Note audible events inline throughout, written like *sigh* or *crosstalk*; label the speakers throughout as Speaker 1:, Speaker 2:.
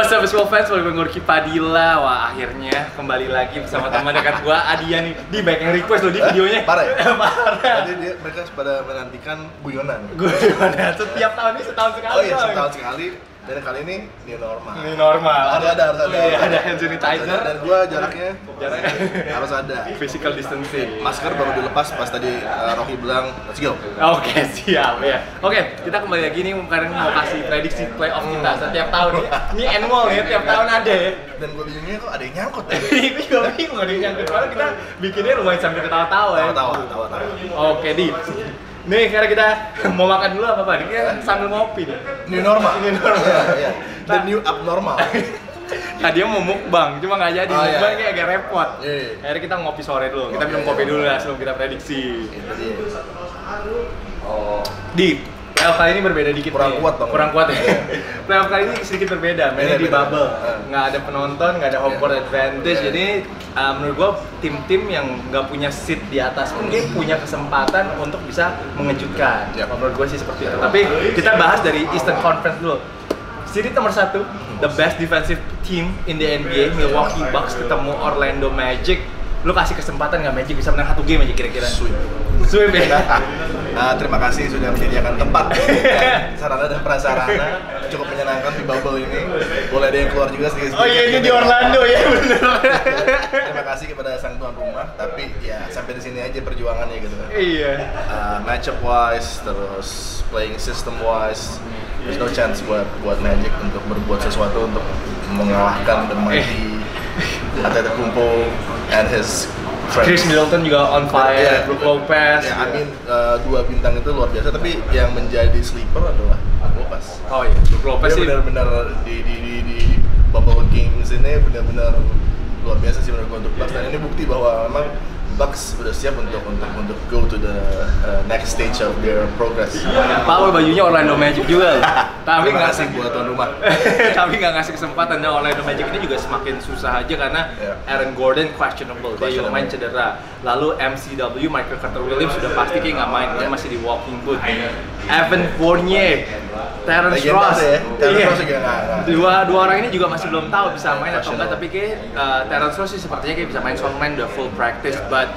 Speaker 1: What's up school fans, welcome gue Padilla Wah akhirnya kembali lagi bersama teman dekat gua Adia nih Di banyak yang request loh di videonya
Speaker 2: Parah ya? *laughs*
Speaker 1: Parah
Speaker 2: Jadi dia, mereka pada menantikan guyonan.
Speaker 1: Gimana? Setiap tahun ini setahun sekali
Speaker 2: Oh iya, setahun sekali. Dan kali ini new normal.
Speaker 1: Ini normal
Speaker 2: Ada, ada, harus ada.
Speaker 1: Oh, iya, Ada hand sanitizer
Speaker 2: Dan gua jaraknya
Speaker 1: Jaraknya.
Speaker 2: harus ada.
Speaker 1: Physical distancing
Speaker 2: Masker baru dilepas pas tadi uh, Rocky bilang, let's go.
Speaker 1: Oke *laughs* siap ya. Oke kita kembali lagi nih karena mau kasih prediksi playoff kita setiap tahun nih. Ini annual nih tiap tahun ada ya.
Speaker 2: Dan gua bingungnya kok ada yang nyangkut ya. *laughs*
Speaker 1: Gue juga bingung nih yang kedua kita bikinnya lumayan sambil ketawa-tawa ya.
Speaker 2: Tawa-tawa, tawa-tawa.
Speaker 1: Oke di. Nih karena kita mau makan dulu apa apa? Ini kita sambil ngopi nih.
Speaker 2: New normal.
Speaker 1: New normal.
Speaker 2: Iya, iya. The new abnormal. *laughs*
Speaker 1: Tadinya mau mukbang, cuma nggak jadi.
Speaker 2: Oh, iya.
Speaker 1: Mukbang kayak agak repot.
Speaker 2: Iya, iya.
Speaker 1: Akhirnya kita ngopi sore dulu. Kita minum kopi dulu lah sebelum kita prediksi.
Speaker 2: Itu dia.
Speaker 1: Di playoff kali ini berbeda dikit
Speaker 2: Kurang
Speaker 1: nih.
Speaker 2: kuat, Bang.
Speaker 1: Kurang kuat ya. playoff kali ini sedikit berbeda, mainnya di bubble. Nggak ada penonton, nggak ada home court advantage.
Speaker 2: Iya.
Speaker 1: Jadi uh, menurut gua tim-tim yang nggak punya seat di atas pun dia punya kesempatan untuk bisa mengejutkan.
Speaker 2: Iya.
Speaker 1: Menurut gua sih seperti itu. Tapi kita bahas dari Eastern Conference dulu. Siri nomor satu, the best defensive team in the NBA, Milwaukee Bucks ketemu Orlando Magic. Lu kasih kesempatan nggak Magic bisa menang satu game aja kira-kira?
Speaker 2: Sweet.
Speaker 1: Sweep ya.
Speaker 2: Nah, terima kasih sudah menyediakan tempat dan *laughs* sarana dan prasarana cukup menyenangkan di bubble ini. Boleh ada yang keluar juga sedikit.
Speaker 1: Oh iya ini di Orlando ya bener.
Speaker 2: Terima kasih kepada sang tuan rumah, tapi ya sampai di sini aja perjuangannya gitu kan.
Speaker 1: iya.
Speaker 2: Uh, matchup wise, terus playing system wise, there's no chance buat buat Magic untuk berbuat sesuatu untuk mengalahkan the mighty Antetokounmpo and his friends.
Speaker 1: Chris Middleton juga on fire,
Speaker 2: Ya,
Speaker 1: Brook Lopez.
Speaker 2: Ya, I mean uh, dua bintang itu luar biasa, tapi yang menjadi sleeper adalah Brook Lopez.
Speaker 1: Oh iya, Brook Lopez
Speaker 2: Dia
Speaker 1: sih.
Speaker 2: benar-benar di, di, di, di bubble games ini benar-benar luar biasa sih menurut gue untuk Bucks dan ini bukti bahwa memang Bucks udah siap untuk untuk untuk go to the uh, next stage of their progress.
Speaker 1: Power bajunya Orlando Magic juga. *laughs* Tapi nggak
Speaker 2: kasih buat tuan rumah. *laughs*
Speaker 1: tapi nggak ngasih kesempatan dan Orlando Magic ini juga semakin susah aja karena
Speaker 2: Iya.
Speaker 1: Aaron Gordon questionable, dia juga main cedera. Lalu MCW Michael Carter Williams sudah pasti kayak nggak main, dia masih di walking boot. Evan Fournier,
Speaker 2: Legenda
Speaker 1: Ross,
Speaker 2: ya. Terrence
Speaker 1: Iya.
Speaker 2: Ross juga
Speaker 1: dua dua orang ini juga masih belum tahu bisa main atau enggak, tapi kayak uh, Terrence Ross sih sepertinya kayak bisa main soal main udah full practice, but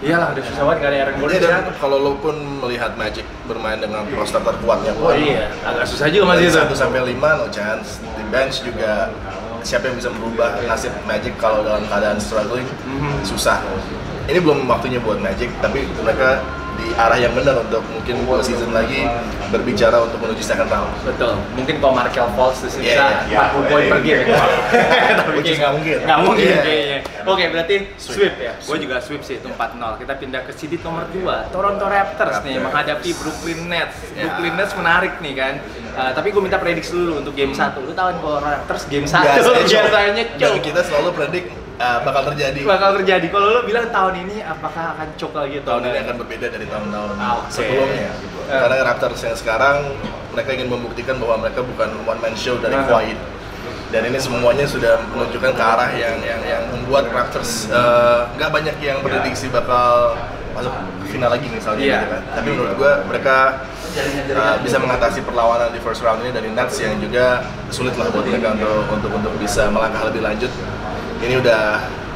Speaker 1: iyalah udah susah banget nggak ada Aaron Gordon.
Speaker 2: Dan
Speaker 1: ya.
Speaker 2: kalau lo pun melihat Magic bermain dengan roster terkuatnya
Speaker 1: Oh
Speaker 2: pun
Speaker 1: iya, agak susah juga masih itu.
Speaker 2: 1 sampai 5 no chance. Di bench juga siapa yang bisa merubah nasib Magic kalau dalam keadaan struggling
Speaker 1: Mhm.
Speaker 2: susah. Ini belum waktunya buat Magic, tapi mereka di arah yang benar untuk mungkin dua season lagi berbicara untuk menuju second round.
Speaker 1: Betul. Mungkin kalau Markel Fultz tuh bisa
Speaker 2: Iya, iya.
Speaker 1: 40 poin per game ya. *laughs* Tapi
Speaker 2: nggak mungkin.
Speaker 1: Nggak mungkin
Speaker 2: Iya.
Speaker 1: kayaknya. Oke, berarti
Speaker 2: Sweep.
Speaker 1: sweep ya. Gue juga sweep sih itu 4-0. Kita pindah ke seeded nomor 2, Toronto Raptors nih menghadapi Brooklyn Nets. Brooklyn Nets menarik nih kan. Uh, tapi gue minta prediksi dulu untuk game 1. Lu tahu kan kalau Raptors game 1 *laughs*
Speaker 2: Biasanya choke. Dan kita selalu predik uh, bakal terjadi.
Speaker 1: bakal terjadi. Kalau lu bilang tahun ini apakah akan choke lagi atau
Speaker 2: tahun ini akan berbeda dari tahun-tahun
Speaker 1: Ah, oke.
Speaker 2: sebelumnya.
Speaker 1: Eh.
Speaker 2: Karena Raptors yang sekarang mereka ingin membuktikan bahwa mereka bukan one man show dari
Speaker 1: Ah.
Speaker 2: Kawhi. Dan ini semuanya sudah menunjukkan ke arah yang yang yang membuat Raptors eh, nggak banyak yang prediksi bakal masuk final lagi misalnya
Speaker 1: Iya.
Speaker 2: gitu kan. Tapi menurut gua mereka eh, bisa mengatasi perlawanan di first round ini dari Nets yang juga sulit lah buat mereka untuk untuk untuk bisa melangkah lebih lanjut. Ini udah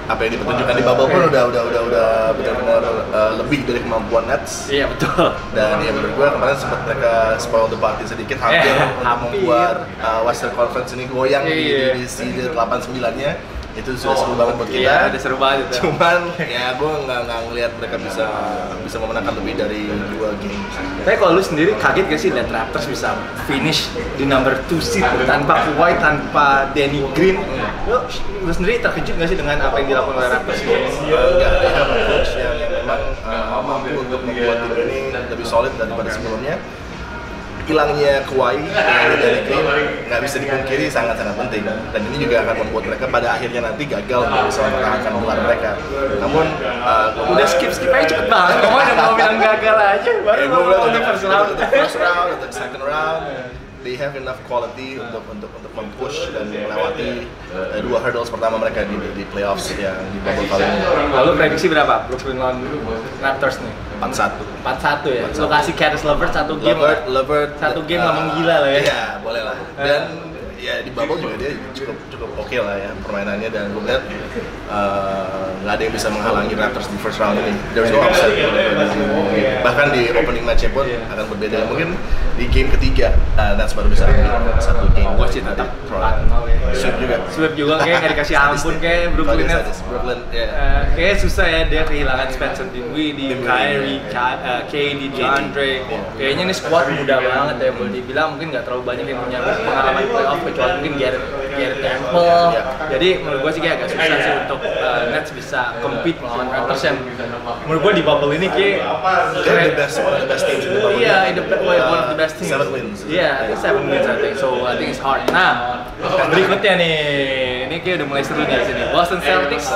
Speaker 2: apa yang dipertunjukkan di bubble pun udah udah udah udah benar-benar eh, lebih dari kemampuan Nets
Speaker 1: Iya, betul.
Speaker 2: dan ya menurut gua kemarin sempat mereka spoil the party sedikit hampir
Speaker 1: Eh,
Speaker 2: untuk
Speaker 1: hampir.
Speaker 2: membuat uh, Western Conference ini goyang di,
Speaker 1: Iya.
Speaker 2: di, di seed 89 nya itu sudah seru banget buat kita
Speaker 1: Iya, udah seru banget itu.
Speaker 2: cuman *laughs* ya gua nggak nggak ngelihat mereka bisa bisa memenangkan lebih dari dua game
Speaker 1: Tapi kalau lu sendiri kaget gak sih lihat Raptors bisa finish di number 2 seed tanpa Kawhi, tanpa Danny Green? Lu, lu sendiri terkejut gak sih dengan apa yang dilakukan oleh Raptors?
Speaker 2: Enggak ada coach yang, yang memang uh, mampu untuk membuat tim ini lebih solid daripada sebelumnya hilangnya Kawhi hilangnya dari Green nggak bisa dipungkiri sangat-sangat penting dan ini juga akan membuat mereka pada akhirnya nanti gagal untuk bisa mempertahankan gelar mereka namun uh,
Speaker 1: Udah skip skip aja cepet banget, kamu udah mau bilang gagal aja, baru
Speaker 2: Ya,
Speaker 1: mau
Speaker 2: bilang untuk,
Speaker 1: first round.
Speaker 2: untuk first round, untuk second round, they have enough quality untuk untuk untuk mempush dan melewati eh, dua hurdles pertama mereka di di playoffs yang di bubble kali ini.
Speaker 1: Lalu prediksi berapa? Brooklyn lawan Raptors nih?
Speaker 2: 4-1.
Speaker 1: 4-1 ya? Lo kasih Caris Levert satu game
Speaker 2: Levert, Levert,
Speaker 1: Satu game
Speaker 2: eh,
Speaker 1: ngomong gila lah ya.
Speaker 2: Iya, boleh lah. Dan ya di bubble juga dia cukup cukup oke lah ya permainannya dan gue lihat eh, nggak ada yang bisa menghalangi Raptors di first round ini. There's no upset. Bahkan di opening match pun akan berbeda. Mungkin di game ketiga uh, Nets baru bisa ambil satu game.
Speaker 1: gue sih tetap
Speaker 2: Toronto.
Speaker 1: 4-0 ya.
Speaker 2: Sweep juga.
Speaker 1: Sweep juga kayak nggak dikasih ampun kayak Brooklyn Nets.
Speaker 2: sadis. Brooklyn, ya.
Speaker 1: Eh, kayaknya susah ya dia kehilangan Spencer Dinwiddie,
Speaker 2: Dinwiddie,
Speaker 1: Kyrie,
Speaker 2: ya.
Speaker 1: Ka- eh, KD, DeAndre.
Speaker 2: Iya.
Speaker 1: Kayaknya ini squad muda banget ya boleh dibilang mungkin nggak terlalu banyak yang punya pengalaman playoff kecuali mungkin Garrett Garrett Temple. Jadi menurut gue sih kayak agak susah sih untuk eh, Nets bisa compete melawan Raptors yang menurut gue di bubble ini kayak
Speaker 2: They're the best, one of the best teams in the bubble.
Speaker 1: Iya, in the one of the best teams.
Speaker 2: Seven wins.
Speaker 1: I think seven wins I think. So I think it's hard. Nah, berikutnya nih, ini kayak udah mulai seru nih di sini. Boston Celtics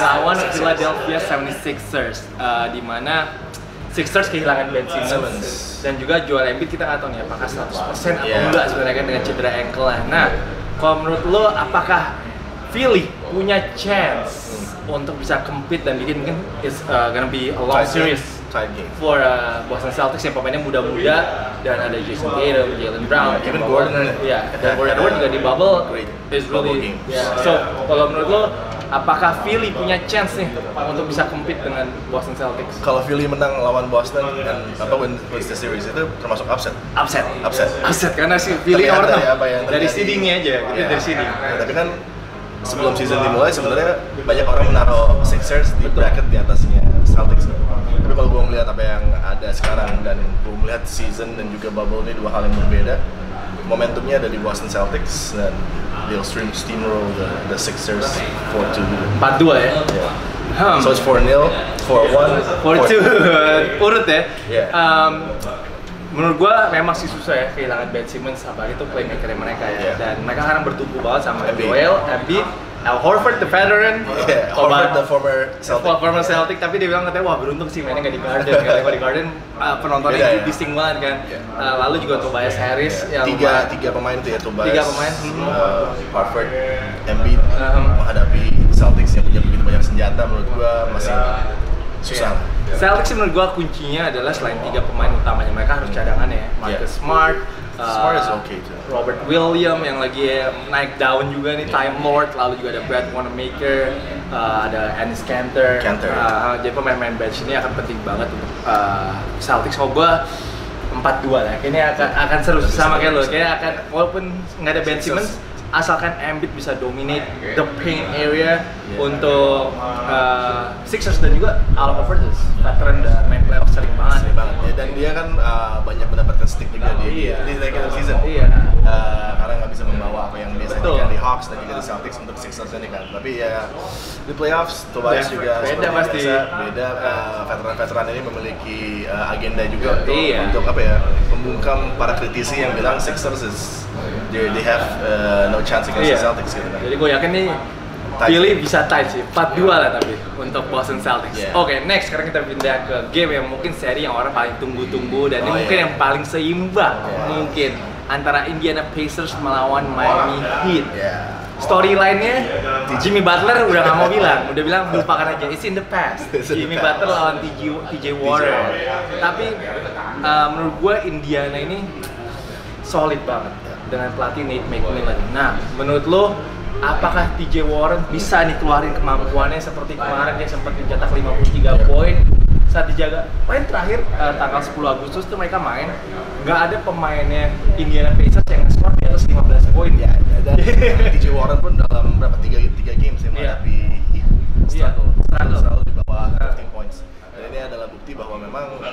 Speaker 1: lawan Philadelphia 76ers, Eh, di mana Sixers kehilangan Ben Simmons. Dan juga Joel Embiid kita nggak tahu nih apakah 100% atau
Speaker 2: Iya.
Speaker 1: enggak sebenarnya kan dengan cedera ankle lah. Nah, kalau menurut lo apakah Philly punya chance untuk bisa compete dan bikin mungkin it's uh, gonna be a long series for uh, Boston Celtics yang pemainnya muda-muda dan ada Jason Tatum, Jalen Brown,
Speaker 2: Kevin Gordon.
Speaker 1: ya *laughs* dan Gordon Hayward juga di bubble. Is really yeah. So kalau menurut lo apakah Philly punya chance nih untuk bisa compete dengan Boston Celtics?
Speaker 2: Kalau Philly menang lawan Boston dan apa win wins the series itu termasuk upset.
Speaker 1: Upset.
Speaker 2: Upset.
Speaker 1: Upset karena si Philly nomor
Speaker 2: dari
Speaker 1: enam.
Speaker 2: apa yang
Speaker 1: dari seedingnya aja, kita
Speaker 2: Iya.
Speaker 1: dari seeding.
Speaker 2: Ya, tapi kan sebelum season dimulai sebenarnya banyak orang menaruh Sixers di bracket di atasnya Celtics. Tapi kalau gue melihat apa yang ada sekarang dan gue melihat season dan juga bubble ini dua hal yang berbeda. Momentumnya ada di Boston Celtics dan they'll stream steamroll the, the Sixers 4-2.
Speaker 1: 4-2 ya.
Speaker 2: Yeah.
Speaker 1: Hmm.
Speaker 2: So it's 4-0, 4-1,
Speaker 1: For two, *laughs* urut ya.
Speaker 2: Iya.
Speaker 1: Um, menurut gua memang sih susah ya kehilangan Ben Simmons apalagi itu playmaker mereka ya
Speaker 2: Iya.
Speaker 1: dan mereka sekarang bertumbuh banget sama. Joel, Embiid, Al Horford the veteran,
Speaker 2: Yeah, Horford the former Celtic.
Speaker 1: former Celtic tapi dia bilang katanya wah beruntung sih mainnya nggak di Garden karena di Garden uh, penontonnya
Speaker 2: Beda ya?
Speaker 1: bising banget kan
Speaker 2: Iya.
Speaker 1: Uh, lalu juga Tobias Harris yang
Speaker 2: tiga tiga pemain itu ya Tobias
Speaker 1: Tiga pemain, mhm.
Speaker 2: uh, Harvard Embiid
Speaker 1: Mhm.
Speaker 2: menghadapi Celtics yang punya begitu banyak senjata menurut gua masih susah
Speaker 1: Celtics sih menurut gua kuncinya adalah selain tiga pemain utamanya mereka harus cadangan ya Marcus
Speaker 2: Yeah.
Speaker 1: Smart
Speaker 2: Smart is okay too.
Speaker 1: Robert William yang lagi naik daun juga nih Time Lord lalu juga ada Brad Wanamaker uh, ada Ennis Cantor
Speaker 2: Kanter.
Speaker 1: Uh, jadi pemain-pemain bench ini akan penting banget untuk uh, Celtics. Kalau gua 4-2 lah. Kayaknya akan akan seru sama kayak lo. Kayaknya akan walaupun nggak ada Ben. Simmons asalkan Embiid bisa dominate the paint area untuk uh, Sixers dan juga Al Horford is veteran dan main playoff sering banget
Speaker 2: Asli banget ya dan dia kan uh, banyak mendapatkan stick juga di
Speaker 1: Iya.
Speaker 2: di regular season
Speaker 1: Iya.
Speaker 2: Uh, karena nggak bisa membawa apa yang biasanya
Speaker 1: Betul.
Speaker 2: di Hawks dan juga di Celtics untuk Sixers ini kan tapi ya di playoffs Tobias
Speaker 1: Beda-
Speaker 2: juga
Speaker 1: beda pasti.
Speaker 2: biasa beda uh, veteran-veteran ini memiliki uh, agenda juga untuk
Speaker 1: Iya.
Speaker 2: untuk apa ya membungkam para kritisi yang bilang Sixers is they, they have uh, no chance against
Speaker 1: Iya.
Speaker 2: the Celtics gitu kan
Speaker 1: Jadi gue yakin nih Philly bisa tight sih, 4-2 lah tapi untuk Boston Celtics.
Speaker 2: Yeah.
Speaker 1: Oke, next sekarang kita pindah ke game yang mungkin seri yang orang paling tunggu-tunggu dan ini
Speaker 2: Oh,
Speaker 1: mungkin yang paling seimbang
Speaker 2: Yeah.
Speaker 1: mungkin antara Indiana Pacers melawan Miami Heat.
Speaker 2: ya
Speaker 1: Storyline-nya Jimmy Butler udah nggak mau bilang, udah bilang lupakan aja, it's in the past. *laughs* Jimmy. Butler lawan TJ, TJ Warren. Tapi uh, menurut gue Indiana ini solid banget dengan pelatih Nate McMillan. Nah, menurut lo apakah TJ Warren bisa nih keluarin kemampuannya seperti kemarin dia sempat mencetak 53 poin? Saat dijaga poin terakhir eh, tanggal 10 Agustus tuh mereka main. Nggak ada pemainnya Indiana Pacers yang skor di atas 15 poin.
Speaker 2: Ya dan uh, TJ Warren pun dalam berapa tiga tiga games
Speaker 1: Iya.
Speaker 2: yang menghadapi Heat.
Speaker 1: Iya,
Speaker 2: struggle.
Speaker 1: Struggle.
Speaker 2: selalu di bawah
Speaker 1: Nah.
Speaker 2: 15 points. Dan ini adalah bukti bahwa memang uh,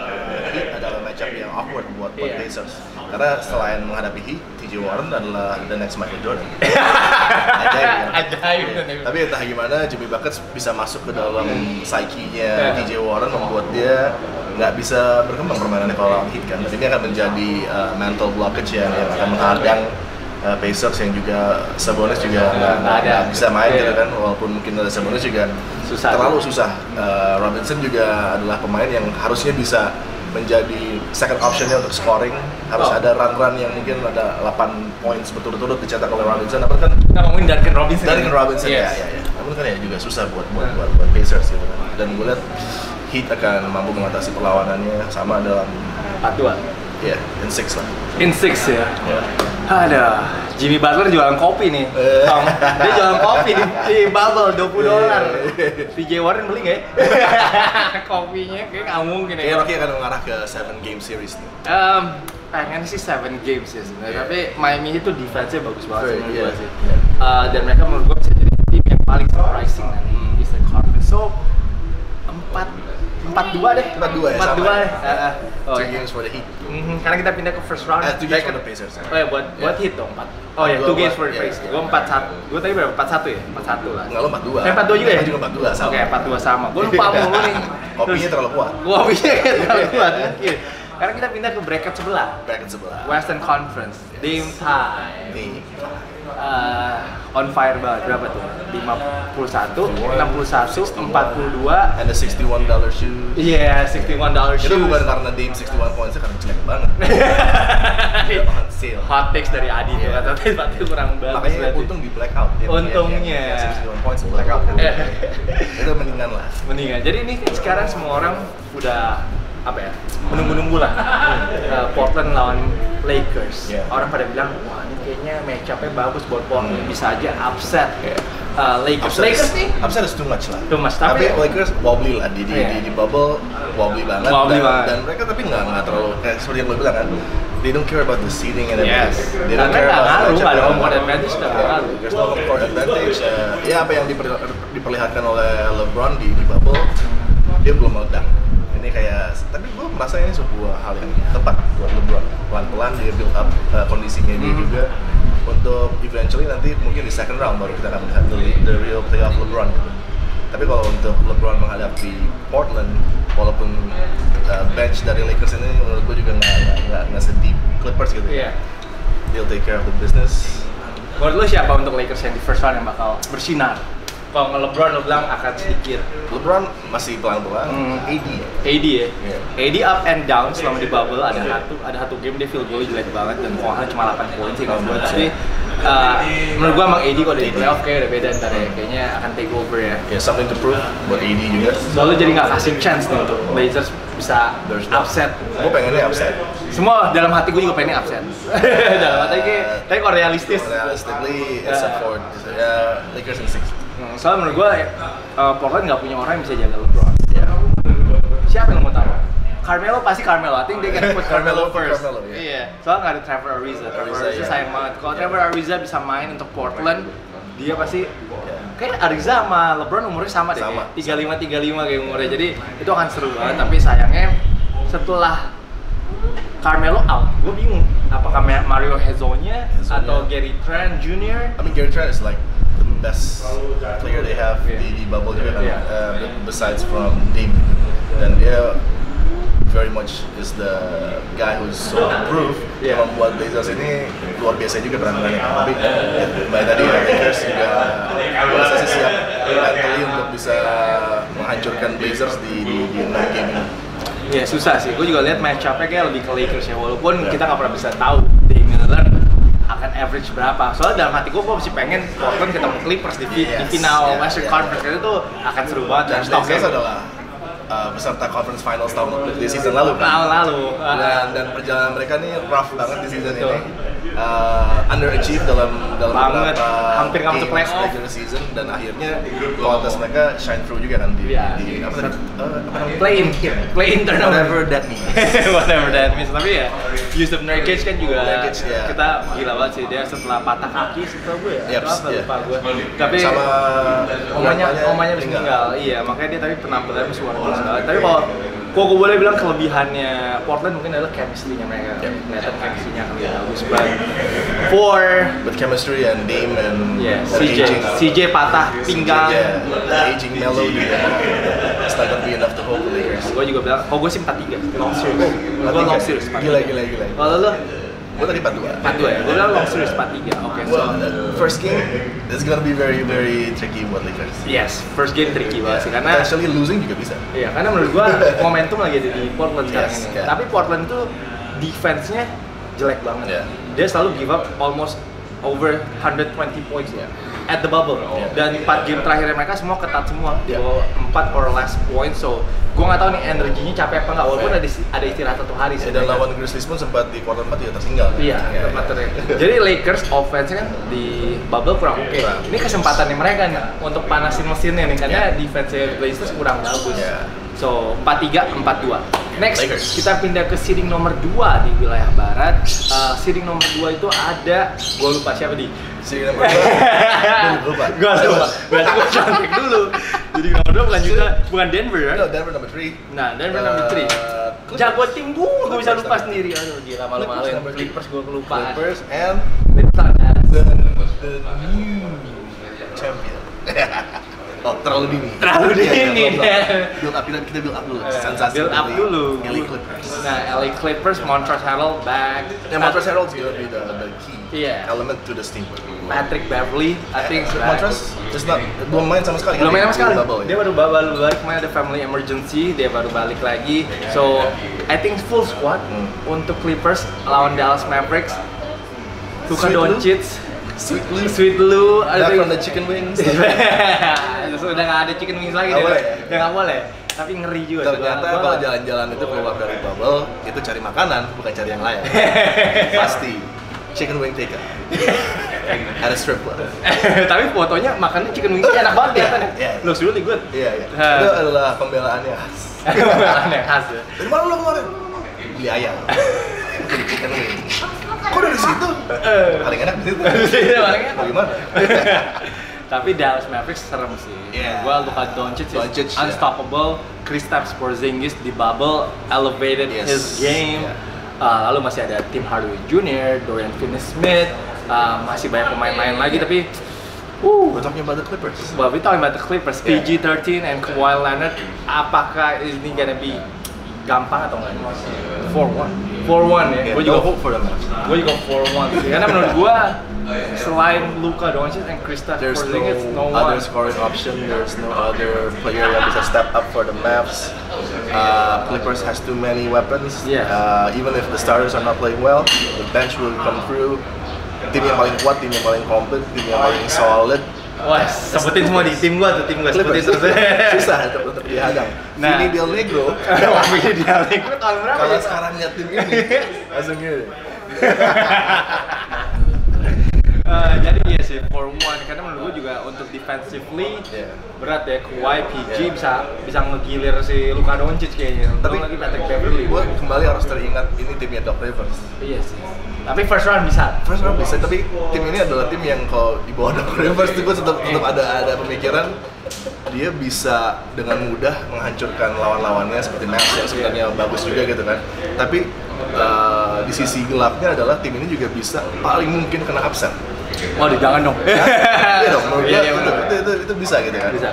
Speaker 2: Heat adalah matchup yang awkward buat buat
Speaker 1: Iya.
Speaker 2: Pacers. Karena selain menghadapi Heat TJ Warren adalah the next Michael Jordan *laughs* ajaib ya.
Speaker 1: Ajaib.
Speaker 2: tapi entah gimana Jimmy Buckets bisa masuk ke dalam psyche-nya
Speaker 1: Iya.
Speaker 2: TJ Warren membuat dia nggak bisa berkembang permainannya kalau lawan Heat kan dan ini akan menjadi uh, mental blockage yang, yang akan menghadang uh, Pacers yang juga Sabonis juga nggak
Speaker 1: ada.
Speaker 2: bisa main
Speaker 1: Iya.
Speaker 2: gitu kan walaupun mungkin ada Sabonis juga
Speaker 1: Susah.
Speaker 2: terlalu susah Uh, Robinson juga adalah pemain yang harusnya bisa menjadi second optionnya untuk scoring harus
Speaker 1: Oh.
Speaker 2: ada run-run yang mungkin ada 8 points berturut-turut dicetak oleh Robinson apa kan
Speaker 1: Kita ngomongin Duncan Robinson.
Speaker 2: Duncan Robinson
Speaker 1: Yes.
Speaker 2: ya, ya, ya. Namun kan ya juga susah buat buat buat, buat Pacers gitu kan. Dan gue lihat Heat akan mampu mengatasi perlawanannya sama dalam
Speaker 1: 4-2.
Speaker 2: Ya in six lah.
Speaker 1: In six ya.
Speaker 2: Ya.
Speaker 1: Ada Jimmy Butler jualan kopi nih. *laughs*
Speaker 2: Eh.
Speaker 1: Tom. Dia jualan kopi di, di Bubble 20 dolar. PJ Warren beli nggak ya? *laughs* Kopinya kayak nggak mungkin ya.
Speaker 2: Kayaknya Rocky akan mengarah ke seven game series nih.
Speaker 1: Em, pengen sih 7 games ya sebenarnya,
Speaker 2: Iya.
Speaker 1: tapi Miami itu defense-nya bagus banget
Speaker 2: Iya,
Speaker 1: menurut
Speaker 2: iya.
Speaker 1: gue sih. Eh, dan mereka menurut gue bisa jadi tim yang paling surprising nanti
Speaker 2: Hmm.
Speaker 1: di Eastern Conference. So, 4 4 2 deh.
Speaker 2: 4-2 ya,
Speaker 1: 4 2
Speaker 2: sama.
Speaker 1: deh. Eh. Oh,
Speaker 2: Two
Speaker 1: iya.
Speaker 2: games for the Heat.
Speaker 1: Mhm, Karena kita pindah ke first round.
Speaker 2: Eh, two games for the Pacers.
Speaker 1: Oh ya buat buat
Speaker 2: Yeah.
Speaker 1: hit dong 4. Oh ya, 2 games for the
Speaker 2: yeah,
Speaker 1: Pacers.
Speaker 2: yeah.
Speaker 1: Gue 4 1. Gue tadi berapa? 4 1 ya? 4 1 lah.
Speaker 2: Enggak lo 4-2.
Speaker 1: Eh, 4 2 juga ya?
Speaker 2: Juga 4-2 sama.
Speaker 1: Oke, 4 2 sama. Gue lupa *laughs* mulu nih.
Speaker 2: Kopinya terlalu kuat.
Speaker 1: Kopinya *laughs* terlalu kuat. Karena kita pindah ke bracket sebelah.
Speaker 2: Bracket sebelah.
Speaker 1: Western Conference. Dame time. Eh, on fire banget. Berapa tuh? 51, 61, 42.
Speaker 2: And the 61 dollar shoe.
Speaker 1: Iya, 61 dollar
Speaker 2: Itu
Speaker 1: shoes.
Speaker 2: bukan karena Dame 61 points karena jelek banget. *laughs* On sale.
Speaker 1: Hot takes dari Adi tuh
Speaker 2: Iya.
Speaker 1: kata tapi kurang bagus.
Speaker 2: Makanya
Speaker 1: berarti.
Speaker 2: untung di blackout. Yang-
Speaker 1: Untungnya.
Speaker 2: yang 61 points blackout.
Speaker 1: Eh. *laughs*
Speaker 2: Itu mendingan lah.
Speaker 1: Mendingan. Jadi ini kan sekarang semua orang udah apa ya menunggu-nunggu lah Uh, *laughs* Portland lawan Lakers.
Speaker 2: Yeah.
Speaker 1: Orang pada bilang wah ini kayaknya match up-nya bagus buat Portland
Speaker 2: Hmm.
Speaker 1: bisa aja upset
Speaker 2: Yeah.
Speaker 1: uh, Lakers.
Speaker 2: Upset
Speaker 1: Lakers
Speaker 2: is-
Speaker 1: nih
Speaker 2: Upset is too much lah.
Speaker 1: Too much, tapi-
Speaker 2: tapi, Lakers wobbly lah di di,
Speaker 1: Iya.
Speaker 2: di, di bubble wobbly banget
Speaker 1: Wobbly
Speaker 2: dan,
Speaker 1: banget.
Speaker 2: dan mereka tapi nggak nggak terlalu kayak seperti yang lo bilang kan they don't care about the seeding and
Speaker 1: Yes.
Speaker 2: everything they don't
Speaker 1: Karena
Speaker 2: care about
Speaker 1: ngaruh,
Speaker 2: matchup
Speaker 1: ada home court advantage, nggak
Speaker 2: Yeah,
Speaker 1: ngaruh.
Speaker 2: there's no home court advantage Eh, ya apa yang diper- diperlihatkan oleh LeBron di, di bubble dia belum meledak ini kayak tapi merasa ini sebuah hal yang tepat buat LeBron pelan-pelan dia build up uh, kondisinya dia
Speaker 1: Mhm.
Speaker 2: juga untuk eventually nanti mungkin di second round baru kita akan melihat the, the real playoff LeBron gitu. Tapi kalau untuk LeBron menghadapi Portland, walaupun uh, bench dari Lakers ini menurut gue juga nggak nggak- nggak sedih Clippers gitu.
Speaker 1: Iya.
Speaker 2: They'll take care of the business.
Speaker 1: Menurut lu siapa untuk Lakers yang di first round yang bakal bersinar? Kalau nge- LeBron lu bilang akan sedikit
Speaker 2: LeBron masih pelan-pelan.
Speaker 1: Hmm.
Speaker 2: AD.
Speaker 1: AD ya.
Speaker 2: Iya.
Speaker 1: AD up and down selama di bubble ada satu ada satu game dia field goal jelek banget dan poinnya cuma 8 poin sih kalau buat tapi uh, menurut gua emang AD kalau di playoff kayak udah beda ntar ya kayaknya akan take over ya.
Speaker 2: Ya something to prove buat AD juga.
Speaker 1: Soalnya jadi nggak kasih chance nih untuk Blazers bisa upset.
Speaker 2: Gue pengennya upset.
Speaker 1: Semua dalam hati gue juga pengen upset. *laughs* dalam hati kayak, tapi kalau realistis.
Speaker 2: Realistically, it's a four. Ya Lakers in six.
Speaker 1: Hmm, soalnya menurut gue, uh, Portland nggak punya orang yang bisa jaga LeBron.
Speaker 2: Ya.
Speaker 1: Siapa yang mau taruh? Carmelo pasti Carmelo. I think they can put Carmelo,
Speaker 2: Carmelo,
Speaker 1: first.
Speaker 2: Carmelo, iya.
Speaker 1: Iya. Soalnya nggak ada Trevor Ariza. Trevor
Speaker 2: Ariza,
Speaker 1: Ariza
Speaker 2: iya.
Speaker 1: sayang banget. Kalau. Trevor Ariza bisa main untuk Portland, dia pasti
Speaker 2: Ya.
Speaker 1: kayak Ariza sama LeBron umurnya sama deh.
Speaker 2: Sama.
Speaker 1: Tiga lima tiga lima kayak umurnya. Jadi itu akan seru banget. Tapi sayangnya setelah Carmelo out, gue bingung apakah Mario Hezonya
Speaker 2: Hezonja.
Speaker 1: atau Gary Trent Jr.
Speaker 2: I mean Gary Trent is like best player they have
Speaker 1: Yeah.
Speaker 2: di, di bubble juga kan.
Speaker 1: Yeah.
Speaker 2: Uh, besides from Dame dan dia very much is the guy who's so improved
Speaker 1: Yeah.
Speaker 2: membuat Blazers ini luar biasa juga penampilannya. Tapi baik tadi Lakers juga merasa sih siap mentally untuk bisa menghancurkan Blazers di di, di game ini.
Speaker 1: Ya susah sih, gue juga lihat match up-nya kayak lebih ke Lakers ya Walaupun
Speaker 2: Ya.
Speaker 1: kita nggak pernah bisa tahu akan average berapa. Soalnya dalam hati gue, gue masih pengen Portland ketemu Clippers di, fi- di
Speaker 2: Yes,
Speaker 1: final
Speaker 2: yeah,
Speaker 1: Western
Speaker 2: yeah.
Speaker 1: Conference. Itu tuh akan seru banget
Speaker 2: Dan
Speaker 1: dan
Speaker 2: Blazers adalah uh, peserta conference finals tahun di season lalu kan.
Speaker 1: tahun lalu.
Speaker 2: Dan, dan perjalanan mereka nih rough banget di season ini uh, underachieve dalam dalam
Speaker 1: Banget.
Speaker 2: beberapa
Speaker 1: Hampir masuk
Speaker 2: games
Speaker 1: playoff.
Speaker 2: regular season dan akhirnya kualitas mereka shine through juga kan di,
Speaker 1: Iya.
Speaker 2: di apa tadi uh, apa namanya?
Speaker 1: Play in, play in tournament.
Speaker 2: Whatever that means. *laughs*
Speaker 1: Whatever that means. Tapi ya, Yusuf Nurkic kan juga
Speaker 2: Nurkic, ya.
Speaker 1: Kita gila banget sih, dia setelah patah kaki setelah gue ya.
Speaker 2: Yep,
Speaker 1: apa
Speaker 2: iya.
Speaker 1: lupa gue. Tapi
Speaker 2: sama
Speaker 1: omanya omanya meninggal. iya makanya dia tapi penampilannya biasa. Banget tapi kalau kalau gue boleh bilang kelebihannya Portland mungkin adalah chemistry-nya mereka.
Speaker 2: Yep.
Speaker 1: kelihatan chemistry-nya akan lebih bagus but for
Speaker 2: with chemistry and Dame and
Speaker 1: yeah, CJ
Speaker 2: aging
Speaker 1: CJ patah pinggang.
Speaker 2: yeah, the aging Melo juga it's not gonna be enough to hold the Lakers.
Speaker 1: Gue juga bilang oh gue sih 43 long series. Gue long series 43
Speaker 2: gila gila gila.
Speaker 1: Kalau lo
Speaker 2: gue tadi 42
Speaker 1: 42 ya gue bilang long series 43 oke so
Speaker 2: well first game it's gonna be very very tricky buat Lakers
Speaker 1: yes first game tricky banget sih karena
Speaker 2: potentially losing juga bisa
Speaker 1: Iya, karena menurut gua *laughs* momentum lagi ada di Portland sekarang
Speaker 2: Yes,
Speaker 1: ini.
Speaker 2: yeah.
Speaker 1: Tapi Portland itu defense-nya jelek banget.
Speaker 2: Yeah.
Speaker 1: Dia selalu give up almost over 120 points ya. At the bubble dan 4 game terakhir mereka semua ketat semua
Speaker 2: Yeah.
Speaker 1: bawah 4 or less point so gue nggak tahu nih energinya capek apa nggak walaupun ada ada istirahat satu hari sih
Speaker 2: dan lawan Grizzlies pun sempat di quarter 4 juga tertinggal.
Speaker 1: Iya,
Speaker 2: Ya,
Speaker 1: tempat
Speaker 2: ya.
Speaker 1: terakhir. Jadi Lakers offense kan di bubble kurang oke.
Speaker 2: Kurang.
Speaker 1: Ini kesempatannya mereka nih untuk panasin mesinnya nih karena defense Blazers kurang bagus.
Speaker 2: Iya.
Speaker 1: So 4-3, 4-2. Next,
Speaker 2: Lakers.
Speaker 1: kita pindah ke seeding nomor 2 di wilayah barat. Uh, seeding nomor 2 itu ada, gue lupa siapa di.
Speaker 2: Si nomor dua.
Speaker 1: Gue lupa. Berarti gue cantik *laughs* dulu. Jadi nomor 2 bukan juga, bukan Denver ya?
Speaker 2: No, Denver number 3.
Speaker 1: Nah, Denver nomor 3.
Speaker 2: Uh,
Speaker 1: Jago tim gue, gue bisa lupa sendiri. Aduh, gila
Speaker 2: number three.
Speaker 1: Clippers gue kelupaan.
Speaker 2: Clippers and
Speaker 1: ada.
Speaker 2: the, the new champion. *laughs* oh, terlalu dini.
Speaker 1: Terlalu
Speaker 2: Iya, iya,
Speaker 1: dini,
Speaker 2: belum, belum.
Speaker 1: deh. *laughs*
Speaker 2: Build up, kita, kita build up dulu.
Speaker 1: Eh,
Speaker 2: Sensasi
Speaker 1: build up dulu.
Speaker 2: LA Clippers.
Speaker 1: Nah, LA Clippers, Montrezl Harrell back.
Speaker 2: Yeah, Montrezl Harrell's gonna be the, the key
Speaker 1: Iya.
Speaker 2: element to this team.
Speaker 1: Patrick Beverly, I think.
Speaker 2: Montrezl just not belum main sama sekali.
Speaker 1: belum main sama sekali.
Speaker 2: Bubble,
Speaker 1: Dia
Speaker 2: ya?
Speaker 1: baru baru balik kemarin ada family emergency, dia baru balik lagi. So, I think full squad
Speaker 2: Hmm.
Speaker 1: untuk Clippers lawan Dallas Mavericks. Luka? Doncic,
Speaker 2: Sweet Lou.
Speaker 1: Sweet Lou, think-
Speaker 2: from the chicken wings. *laughs*
Speaker 1: Sudah nggak ada chicken wings lagi deh.
Speaker 2: boleh.
Speaker 1: Udah nggak boleh. Tapi ngeri juga.
Speaker 2: Ternyata kalau jalan-jalan itu keluar dari bubble, itu cari makanan, bukan cari yang lain. *laughs* Pasti. Chicken wing takeout. *laughs* Ada strip club.
Speaker 1: Tapi fotonya makannya chicken wings enak banget ya?
Speaker 2: Iya.
Speaker 1: Looks really good.
Speaker 2: Iya, iya. Itu adalah pembelaannya khas.
Speaker 1: Pembelaan yang khas ya.
Speaker 2: Dari mana lo kemarin? Beli ayam. Kok dari situ?
Speaker 1: Eh.
Speaker 2: Paling enak di situ. *laughs*
Speaker 1: Iya, paling enak.
Speaker 2: Bagaimana? *laughs*
Speaker 1: Tapi Dallas Mavericks serem sih.
Speaker 2: Iya.
Speaker 1: Gua Luka Doncic is
Speaker 2: Doncic,
Speaker 1: unstoppable. Kristaps Porzingis di bubble elevated
Speaker 2: Yes.
Speaker 1: his game.
Speaker 2: Yeah.
Speaker 1: Uh, lalu masih ada Tim Hardaway Jr., Dorian Finney-Smith, uh, masih banyak pemain lain lagi tapi uh,
Speaker 2: We're talking about the Clippers.
Speaker 1: Well, we talking about the Clippers,
Speaker 2: Yeah.
Speaker 1: PG-13 and Kawhi Leonard. Apakah ini gonna be gampang atau enggak? 4-1. 4-1 ya.
Speaker 2: Yeah,
Speaker 1: Gue juga
Speaker 2: hope for them.
Speaker 1: gue juga 4-1 sih. Karena menurut gue selain Luka Doncic and Kristaps
Speaker 2: There's
Speaker 1: Porzingis, no,
Speaker 2: no
Speaker 1: one.
Speaker 2: other scoring option. There's no other player yang bisa step up for the Mavs. Uh, Clippers has too many weapons.
Speaker 1: Yeah.
Speaker 2: Uh, even if the starters are not playing well, the bench will come through. Tim yang paling kuat, tim yang paling komplit, tim yang paling solid.
Speaker 1: Wah, sebutin semua di tim gue tuh, tim gue sebutin terus.
Speaker 2: susah untuk, untuk dihadang.
Speaker 1: Nah.
Speaker 2: Vini Del Negro.
Speaker 1: Wah, ini dia gue tahun berapa
Speaker 2: Kalau
Speaker 1: ya?
Speaker 2: sekarang lihat tim ini, *laughs* langsung. *laughs*
Speaker 1: Eh, jadi iya sih, 4-1 karena menurut gue juga untuk defensively
Speaker 2: Yeah.
Speaker 1: berat ya, Kawhi, PG
Speaker 2: Yeah.
Speaker 1: bisa bisa ngegilir si Luka Doncic kayaknya. Tapi lagi Patrick Beverly.
Speaker 2: Gue kembali harus teringat ini timnya Doc Rivers.
Speaker 1: Iya sih. Tapi first round bisa.
Speaker 2: First round bisa, tapi tim ini adalah tim yang kalau di bawah Doc Rivers tuh gue tetap tetap ada ada pemikiran dia bisa dengan mudah menghancurkan lawan-lawannya seperti Mavs yang sebenarnya bagus juga gitu kan. Tapi uh, di sisi gelapnya adalah tim ini juga bisa paling mungkin kena upset.
Speaker 1: Waduh, jangan dong.
Speaker 2: Iya *laughs* dong, menurut gue
Speaker 1: Iya, iya,
Speaker 2: itu, itu, itu, itu bisa gitu kan.
Speaker 1: bisa.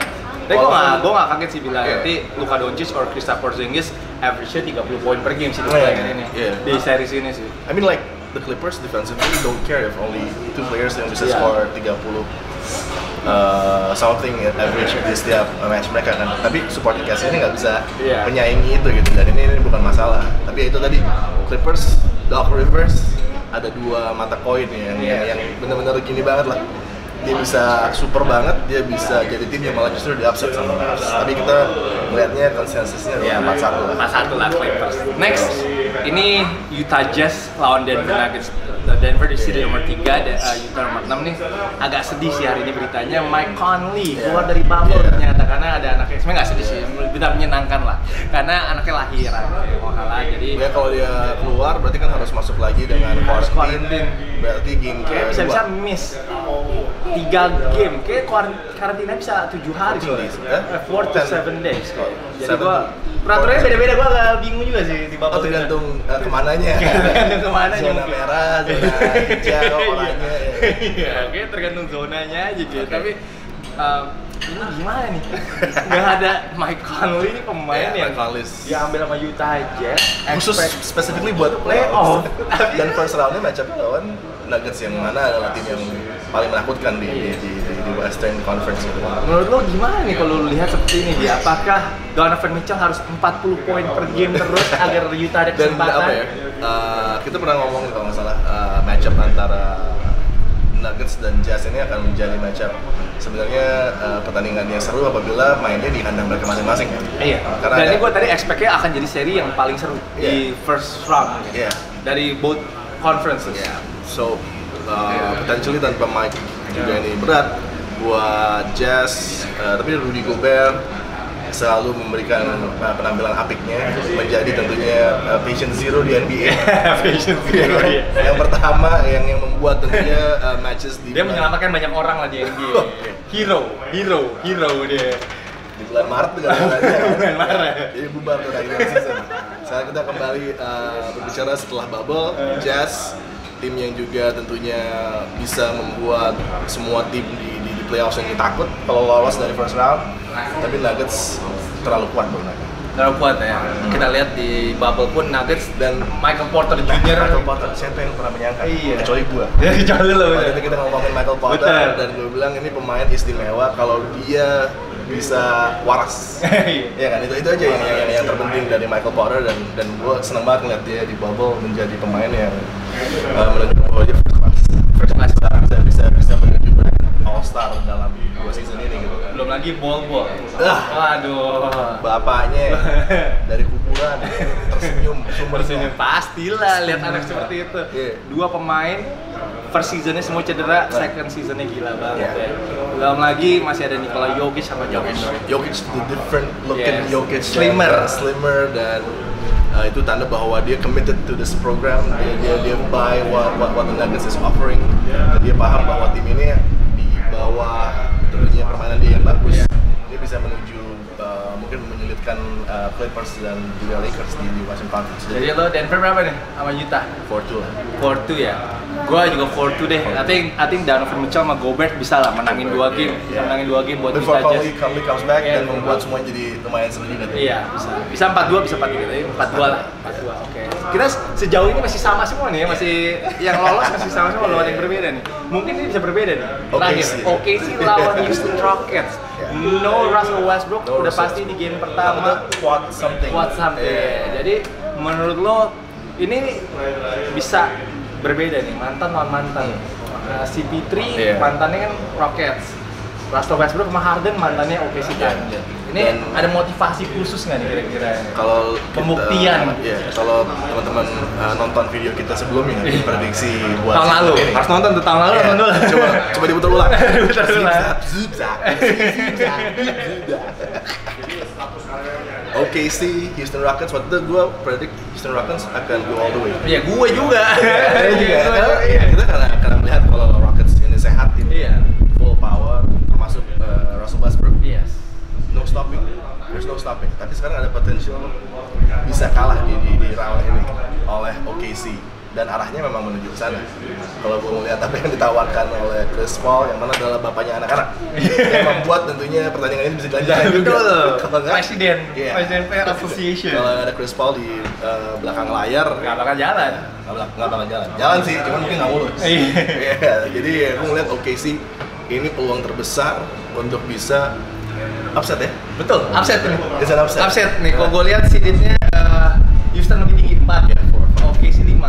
Speaker 1: Tapi gue gak, gue gak kaget sih bilang
Speaker 2: Iya.
Speaker 1: nanti Luka Doncic or Kristaps Porzingis average-nya 30 poin per game sih di
Speaker 2: Iya,
Speaker 1: pertandingan ini.
Speaker 2: iya.
Speaker 1: Di series ini sih.
Speaker 2: I mean like the Clippers defensively don't care if only two players yang bisa
Speaker 1: Yeah.
Speaker 2: score 30 uh, something at average di setiap uh, match mereka kan. Tapi supporting cast ini nggak bisa
Speaker 1: Yeah.
Speaker 2: menyaingi itu gitu dan ini, ini bukan masalah. Tapi itu tadi Clippers, Doc Rivers ada dua mata koin ya, yang,
Speaker 1: Yeah.
Speaker 2: yang benar-benar gini banget lah. Dia bisa super banget, dia bisa jadi tim yang malah justru di upset sama Mavs. Tapi kita melihatnya konsensusnya adalah 4-1 lah.
Speaker 1: Pas satu lah Clippers. Next, ini Utah Jazz lawan Denver Nuggets. Denver di sini nomor 3, Utah nomor 6 nih agak sedih sih hari ini beritanya. Mike Conley
Speaker 2: Iya.
Speaker 1: keluar dari bubble
Speaker 2: Iya.
Speaker 1: ternyata karena ada anaknya. Sebenarnya nggak sedih sih berita menyenangkan lah. Karena anaknya lahiran nggak salah. Jadi
Speaker 2: Ya kalau dia keluar berarti kan harus masuk lagi dengan
Speaker 1: Harus
Speaker 2: quarantine. Berarti game
Speaker 1: kayak
Speaker 2: kedua.
Speaker 1: bisa-bisa miss. Tiga game. Kayak karantina bisa tujuh hari soalnya.
Speaker 2: days, ya?
Speaker 1: Eh, four to seven days kok jadi gua peraturannya beda-beda. Gua agak bingung juga sih di
Speaker 2: Oh
Speaker 1: bubble
Speaker 2: tergantung uh, ke mananya. *laughs*
Speaker 1: Tergantung ke
Speaker 2: mananya
Speaker 1: Zona
Speaker 2: merah, zona hijau, oranye. ya.
Speaker 1: Iya, oke tergantung zonanya aja gitu.
Speaker 2: Oke.
Speaker 1: Tapi um, ini gimana nih? Gak ada Mike Conley ini pemain
Speaker 2: Iya,
Speaker 1: yang
Speaker 2: Conley.
Speaker 1: diambil sama Utah Jazz.
Speaker 2: Khusus specifically buat
Speaker 1: Playoff.
Speaker 2: Dan first roundnya match up lawan Nuggets yang mana adalah tim yang paling menakutkan di, di, di, di, Western Conference gitu.
Speaker 1: Menurut lo gimana nih kalau lu lihat seperti ini dia? Apakah Donovan Mitchell harus 40 poin per game terus agar Utah ada
Speaker 2: Dan
Speaker 1: kesempatan?
Speaker 2: apa ya? uh, kita pernah ngomong kalau nggak salah uh, match up antara Nuggets dan Jazz ini akan menjadi matchup sebenarnya uh, pertandingan yang seru apabila mainnya di kandang mereka masing-masing ya.
Speaker 1: Iya.
Speaker 2: Karena
Speaker 1: Dan
Speaker 2: ada-
Speaker 1: ini gue tadi expect-nya akan jadi seri yang paling seru di
Speaker 2: Iya.
Speaker 1: first round.
Speaker 2: Iya.
Speaker 1: Dari both conferences.
Speaker 2: Yeah. So uh, potentially tanpa Mike juga ini berat buat Jazz, uh, tapi Rudy Gobert selalu memberikan uh, penampilan apiknya menjadi tentunya uh, patient zero di NBA.
Speaker 1: Fashion *laughs* zero, iya.
Speaker 2: yang pertama yang yang membuat tentunya uh, matches di
Speaker 1: Dia
Speaker 2: bulan-
Speaker 1: menyelamatkan banyak orang lah di NBA. hero, hero, hero dia.
Speaker 2: di bulan Maret dengan *laughs*
Speaker 1: Bulan Maret.
Speaker 2: jadi bubar tuh regular season sekarang kita kembali uh, berbicara setelah bubble Jazz tim yang juga tentunya bisa membuat semua tim di, playoffs ini takut kalau lolos dari first round tapi Nuggets terlalu kuat bro Nuggets
Speaker 1: Terlalu kuat ya. Kita lihat di bubble pun Nuggets
Speaker 2: dan
Speaker 1: Michael Porter Jr.
Speaker 2: Michael Porter siapa yang pernah menyangka
Speaker 1: Iya.
Speaker 2: kecuali gua
Speaker 1: Ya kecuali lo
Speaker 2: Waktu
Speaker 1: bener.
Speaker 2: itu kita ngomongin Michael Porter
Speaker 1: Betul.
Speaker 2: dan gue bilang ini pemain istimewa kalau dia bisa waras *laughs*
Speaker 1: Iya.
Speaker 2: Iya kan itu itu aja yang, yang, yang terpenting dari Michael Porter dan dan gue seneng banget ngeliat dia di bubble menjadi pemain yang uh, menunjukkan bahwa dia first class.
Speaker 1: First class.
Speaker 2: bisa bisa bisa all star dalam dua season ini gitu.
Speaker 1: Belum lagi ball ball.
Speaker 2: Ah.
Speaker 1: Waduh.
Speaker 2: Bapaknya *laughs* dari kuburan tersenyum sumber
Speaker 1: Bersenyum pastilah lihat anak seperti itu.
Speaker 2: Iya.
Speaker 1: Dua pemain first seasonnya semua cedera, second seasonnya gila banget
Speaker 2: Iya.
Speaker 1: ya. Belum lagi masih ada Nikola Jokic sama Jokic.
Speaker 2: Jokic the different looking
Speaker 1: Yes.
Speaker 2: Jokic
Speaker 1: Slimmer.
Speaker 2: dan, slimmer dan uh, itu tanda bahwa dia committed to this program dia dia, dia buy what, what what the Nuggets is offering dia paham bahwa tim ini bawah tentunya permainan dia yang bagus dia bisa menuju uh, mungkin menyulitkan uh, Clippers dan juga Lakers di, di Western Conference
Speaker 1: Jadi lo Denver berapa nih sama Utah?
Speaker 2: 4-2 lah
Speaker 1: 4-2 ya. Gua juga 4-2 deh. I think I think Donovan Mitchell sama Gobert bisa lah menangin dua game,
Speaker 2: Iya.
Speaker 1: menangin dua game buat
Speaker 2: Before
Speaker 1: Utah Jazz.
Speaker 2: Conley comes back
Speaker 1: Iya.
Speaker 2: dan membuat semuanya jadi lumayan seru juga.
Speaker 1: Iya, bisa. Bisa 4-2, bisa 4-3. Tapi 4-2 lah. 4-2. Oke. Kita sejauh ini masih sama semua nih ya, masih yang lolos masih sama semua, ada yang berbeda nih. Mungkin ini bisa berbeda nih. Terakhir,
Speaker 2: OKC.
Speaker 1: OKC lawan Houston Rockets. No Russell Westbrook
Speaker 2: No
Speaker 1: udah
Speaker 2: Russell.
Speaker 1: pasti di game pertama.
Speaker 2: Quad something
Speaker 1: What something.
Speaker 2: Iya.
Speaker 1: Jadi menurut lo ini bisa berbeda nih mantan lawan mantan. Nah, CP3
Speaker 2: Iya.
Speaker 1: mantannya kan Rockets. Russell Westbrook sama Harden mantannya OKC
Speaker 2: Iya.
Speaker 1: Thunder. Ini
Speaker 2: Dan-
Speaker 1: ada motivasi khusus nggak nih kira-kira?
Speaker 2: kalau
Speaker 1: Pembuktian.
Speaker 2: ya kalau teman-teman uh, nonton video kita sebelumnya prediksi buat
Speaker 1: tahun lalu
Speaker 2: ini.
Speaker 1: harus nonton tuh tahun lalu nonton dulu
Speaker 2: coba coba diputar ulang *laughs*
Speaker 1: Diputar ulang.
Speaker 2: Zigzag. *laughs* OKC Houston Rockets waktu itu gue predict Houston Rockets akan go all the way
Speaker 1: ya gue juga *laughs*
Speaker 2: Saya juga
Speaker 1: iya.
Speaker 2: kita karena karena melihat kalau Rockets ini sehat ini
Speaker 1: Iya.
Speaker 2: full power termasuk uh, Russell Westbrook
Speaker 1: yes
Speaker 2: no stopping. There's no stopping. Tapi sekarang ada potensial bisa kalah di, di, di round ini oleh OKC dan arahnya memang menuju ke sana. Kalau gue melihat apa yang ditawarkan oleh Chris Paul yang mana adalah bapaknya anak-anak. *laughs* Yang membuat tentunya pertandingan ini bisa dilanjutkan juga.
Speaker 1: betul. *laughs*
Speaker 2: Kalau nggak
Speaker 1: presiden
Speaker 2: Iya.
Speaker 1: presiden Player *laughs* Association.
Speaker 2: Kalau ada Chris Paul di uh, belakang layar
Speaker 1: nggak bakal jalan.
Speaker 2: nggak bakal bakal jalan. Jalan sih cuman mungkin nggak mulus.
Speaker 1: Iya.
Speaker 2: Iya, jadi aku ngeliat OKC ini peluang terbesar untuk bisa upset ya?
Speaker 1: Betul upset. Nih
Speaker 2: It's an upset.
Speaker 1: upset. Nih kalau gue lihat seedednya eh, Houston lebih tinggi. 4
Speaker 2: Ya,
Speaker 1: oke sih 5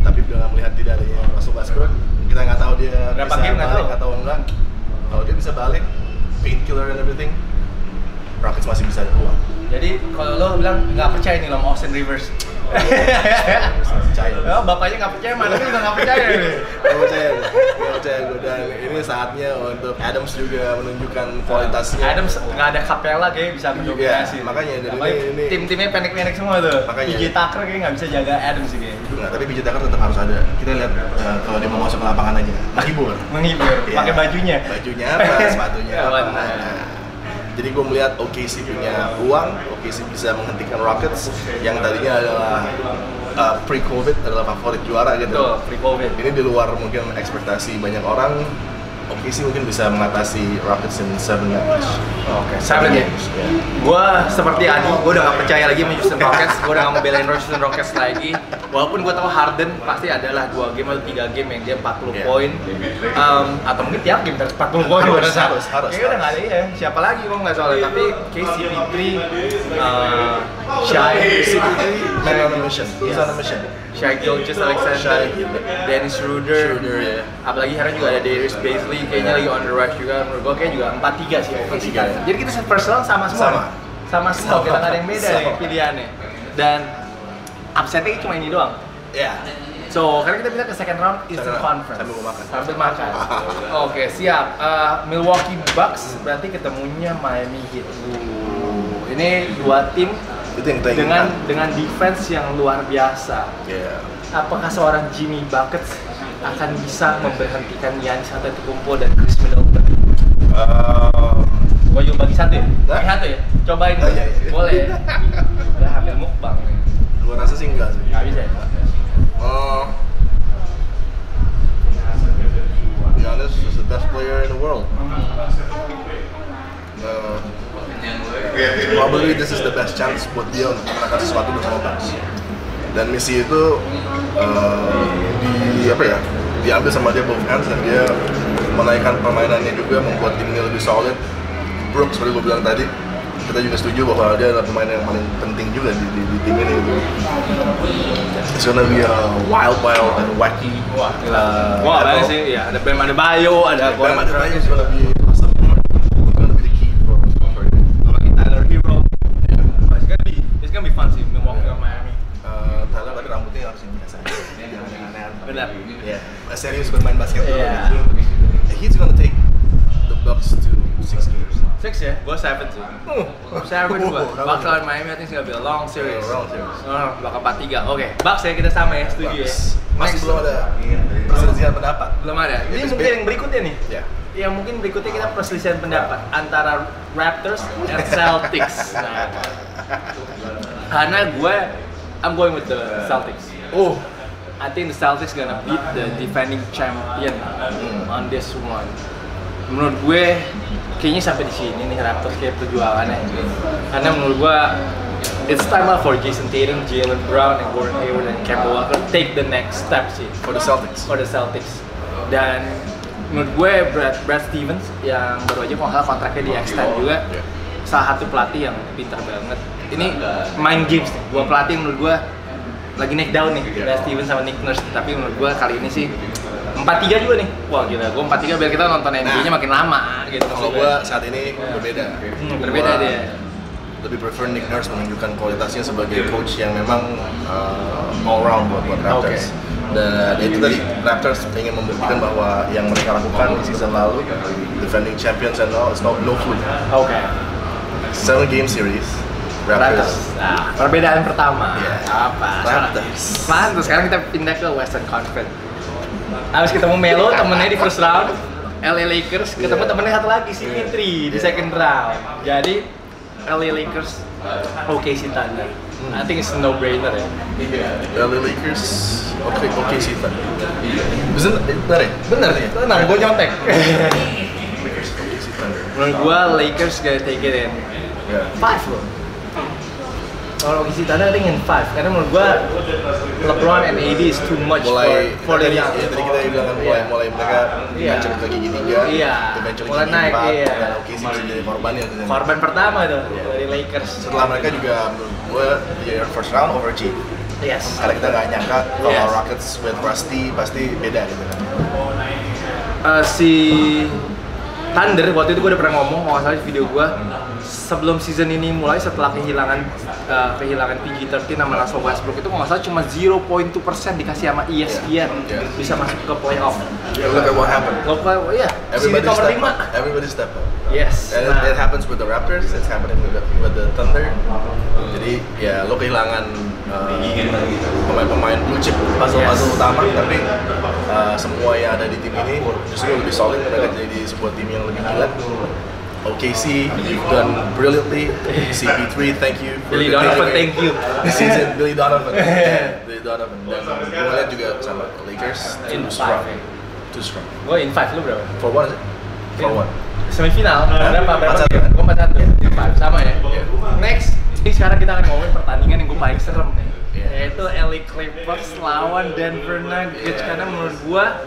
Speaker 2: tapi dengan melihat tidak adanya Russell Westbrook. Kita nggak tahu dia
Speaker 1: Berapa
Speaker 2: bisa
Speaker 1: game
Speaker 2: balik
Speaker 1: tahu.
Speaker 2: atau enggak. Kalau dia bisa balik painkiller and everything Rockets masih bisa peluang
Speaker 1: jadi kalau lo bilang nggak percaya nih lo sama Austin Rivers
Speaker 2: percaya
Speaker 1: Oh, bapaknya nggak percaya, mantannya juga nggak percaya nih.
Speaker 2: Gak percaya gue, gak percaya gue dan ini saatnya untuk Adams juga menunjukkan kualitasnya
Speaker 1: Adams nggak ada Capella kayak bisa mendominasi.
Speaker 2: Iya, makanya dari
Speaker 1: Apalagi
Speaker 2: ini- ini-
Speaker 1: tim-timnya pendek-pendek semua tuh.
Speaker 2: Makanya.
Speaker 1: PJ Tucker kayak nggak bisa jaga Adams sih kayak.
Speaker 2: Enggak, tapi PJ Tucker tetap harus ada. Kita lihat eh, kalau dia mau masuk ke lapangan aja, menghibur.
Speaker 1: Menghibur,
Speaker 2: Iya.
Speaker 1: pakai bajunya.
Speaker 2: Bajunya apa, sepatunya *laughs* apa.
Speaker 1: Benar.
Speaker 2: Nah, jadi gue melihat OKC punya peluang, OKC bisa menghentikan Rockets yang tadinya adalah uh, pre-COVID adalah favorit juara gitu.
Speaker 1: Betul, pre COVID.
Speaker 2: Ini di luar mungkin ekspektasi banyak orang. OKC mungkin bisa mengatasi Rockets in seven games.
Speaker 1: Oke, seven ya.
Speaker 2: Ya.
Speaker 1: Gua seperti Adi, gua udah gak percaya lagi sama Houston *laughs* Rockets, gua udah gak mau belain Houston Rockets lagi. walaupun gue tahu Harden pasti adalah dua game atau tiga game yang dia 40
Speaker 2: Iya.
Speaker 1: poin um, atau mungkin tiap game terus 40 poin
Speaker 2: Harus,
Speaker 1: saat-
Speaker 2: harus, harus,
Speaker 1: kayaknya udah nggak ada ya siapa lagi kok nggak soalnya tapi KCP3 uh, Shai
Speaker 2: Man on a mission. He's on a mission.
Speaker 1: Shai Gilgeous Alexander. Dennis Schroeder,
Speaker 2: Schroeder, ya.
Speaker 1: apalagi sekarang juga ada Darius Bazley kayaknya lagi on the rush juga menurut gue kayak juga 4-3 sih OKC
Speaker 2: 4-3, ya.
Speaker 1: jadi kita first round sama semua
Speaker 2: Sama.
Speaker 1: sama semua kita nggak ada yang beda
Speaker 2: Sama.
Speaker 1: nih pilihannya dan upsetnya cuma ini doang
Speaker 2: Ya.
Speaker 1: So, sekarang kita pindah ke second round Eastern. Conference.
Speaker 2: Sambil makan.
Speaker 1: Sambil makan. *laughs* Oke, siap. Uh, Milwaukee Bucks berarti ketemunya Miami Heat. Uh, ini dua tim
Speaker 2: Itu yang kita
Speaker 1: dengan
Speaker 2: inginkan.
Speaker 1: dengan defense yang luar biasa.
Speaker 2: Ya.
Speaker 1: Apakah seorang Jimmy Buckets akan bisa memberhentikan Giannis Antetokounmpo dan Chris Middleton?
Speaker 2: Um,
Speaker 1: Gua juga bagi satu ya? Bagi satu ya? Cobain
Speaker 2: Oh, iya, iya.
Speaker 1: Boleh. *laughs* Udah hampir mukbang
Speaker 2: gua rasa sih enggak sih.
Speaker 1: Nggak bisa ya?
Speaker 2: Uh, Giannis is the best player in the world. Uh, probably this is the best chance buat dia untuk menangkan sesuatu bersama Bucks. Dan misi itu uh, di apa ya? Diambil sama dia both hands dan dia menaikkan permainannya juga membuat tim ini lebih solid. Brooks seperti gue bilang tadi, kita juga setuju bahwa dia adalah pemain yang paling penting juga di, di, di tim ini. It's gonna be a wild, wild and wacky.
Speaker 1: Wah, gila. Wah, banyak sih. Ya, ada Bam Adebayo, ada
Speaker 2: Bam
Speaker 1: Goran
Speaker 2: Adebayo
Speaker 1: Dragic,
Speaker 2: is gonna be
Speaker 1: sih. Seven gua. Bucks lawan Miami I think it's gonna be a long series.
Speaker 2: Yeah, long series.
Speaker 1: Oh, bakal 4-3. Oke, Bucks ya kita sama ya, setuju ya.
Speaker 2: Masih belum ada perselisihan pendapat.
Speaker 1: Belum ada. Ini mungkin yang berikutnya nih.
Speaker 2: Ya.
Speaker 1: Yang mungkin berikutnya kita perselisihan pendapat antara Raptors dan *laughs* Celtics. Nah, karena gue, I'm going with the Celtics.
Speaker 2: Oh,
Speaker 1: I think the Celtics gonna beat the defending champion on this one. Menurut gue, kayaknya sampai di sini nih Raptors kayak perjuangannya. Karena menurut gue, it's time lah for Jason Tatum, Jalen Brown, and Gordon Hayward dan Kemba Walker take the next step sih
Speaker 2: for the Celtics.
Speaker 1: for the Celtics. Dan menurut gue Brad, Brad Stevens yang baru aja kalau kontraknya di extend juga
Speaker 2: Iya.
Speaker 1: salah satu pelatih yang pintar banget. Ini main games nih. Dua pelatih menurut gue lagi naik down nih,
Speaker 2: Iya.
Speaker 1: Brad Stevens sama Nick Nurse. Tapi menurut gue kali ini sih 4-3 juga nih. Wah gila, gue 4-3 biar kita nonton NBA-nya makin lama gitu.
Speaker 2: Kalau gua saat ini berbeda.
Speaker 1: Hmm, berbeda
Speaker 2: Gua
Speaker 1: dia.
Speaker 2: Lebih prefer Nick Nurse menunjukkan kualitasnya sebagai coach yang memang uh, all round buat, buat Raptors. Dan itu tadi Raptors ingin membuktikan bahwa yang mereka lakukan di season lalu, defending champions and all, it's no, no fluke.
Speaker 1: Oke.
Speaker 2: Seven game series,
Speaker 1: Raptors.
Speaker 2: Raptors.
Speaker 1: Nah, perbedaan pertama.
Speaker 2: Iya.
Speaker 1: Apa?
Speaker 2: Raptors.
Speaker 1: Mantul. Sekarang kita pindah ke Western Conference. Habis ketemu Melo, *laughs* temennya di first round. LA Lakers ketemu
Speaker 2: Iya.
Speaker 1: temennya satu lagi si Fitri di second round. Jadi LA Lakers OKC Thunder. I think it's no brainer ya.
Speaker 2: LA Lakers, oke oke sih tadi. Bener, bener ya?
Speaker 1: Bener ya? Tenang, gue nyontek. Menurut gua Lakers gonna take it in
Speaker 2: Ya.
Speaker 1: five loh. Kalau OKC Thunder I think in five. Karena menurut gua LeBron and AD is too much
Speaker 2: mulai
Speaker 1: for, for the
Speaker 2: tadi,
Speaker 1: young.
Speaker 2: ya, tadi kita bilang kan mulai
Speaker 1: Iya.
Speaker 2: mulai mereka
Speaker 1: Iya.
Speaker 2: ngancam ke gigi tiga,
Speaker 1: Iya.
Speaker 2: eventually
Speaker 1: Mulai naik,
Speaker 2: empat,
Speaker 1: iya.
Speaker 2: dan oke sih bisa jadi korban yang
Speaker 1: korban pertama tuh dari Lakers.
Speaker 2: Setelah mereka juga menurut gue di first round overachieve.
Speaker 1: Yes.
Speaker 2: Karena kita nggak nyangka kalau
Speaker 1: Yes.
Speaker 2: Rockets with Rusty pasti beda gitu kan.
Speaker 1: Eh, si Thunder waktu itu gue udah pernah ngomong kalau salah video gue sebelum season ini mulai setelah kehilangan eh, kehilangan PG-13 sama Russell Westbrook itu nggak salah cuma 0.2% dikasih sama ESPN
Speaker 2: Yeah. Yeah.
Speaker 1: bisa masuk ke playoff.
Speaker 2: Look at what happened.
Speaker 1: Lo kok iya, sini
Speaker 2: Everybody
Speaker 1: nomor
Speaker 2: step
Speaker 1: 5.
Speaker 2: up. Everybody step up.
Speaker 1: Yes.
Speaker 2: And
Speaker 1: Nah,
Speaker 2: it, it happens with the Raptors, it's happening with the, with the Thunder. Jadi ya lo kehilangan uh, pemain-pemain blue chip puzzle-puzzle
Speaker 1: Yes.
Speaker 2: utama, tapi uh, semua yang ada di tim ini justru lebih solid mereka jadi sebuah tim yang lebih gila. OKC, you've done brilliantly. CP3, thank you.
Speaker 1: Billy Donovan, thank you.
Speaker 2: This season, Billy Donovan. Yeah, *laughs* Billy Donovan. Dan gue juga sama Lakers,
Speaker 1: In
Speaker 2: too
Speaker 1: five.
Speaker 2: strong. Too strong.
Speaker 1: gue in 5 lu berapa?
Speaker 2: For it? For what?
Speaker 1: Semifinal berapa berapa?
Speaker 2: 4-1,
Speaker 1: game? Gue 4-1. Five, sama ya.
Speaker 2: Iya.
Speaker 1: Next, ini sekarang kita akan ngomongin pertandingan yang gue paling serem nih.
Speaker 2: Iya.
Speaker 1: yaitu LA Clippers lawan Denver Nuggets karena menurut gua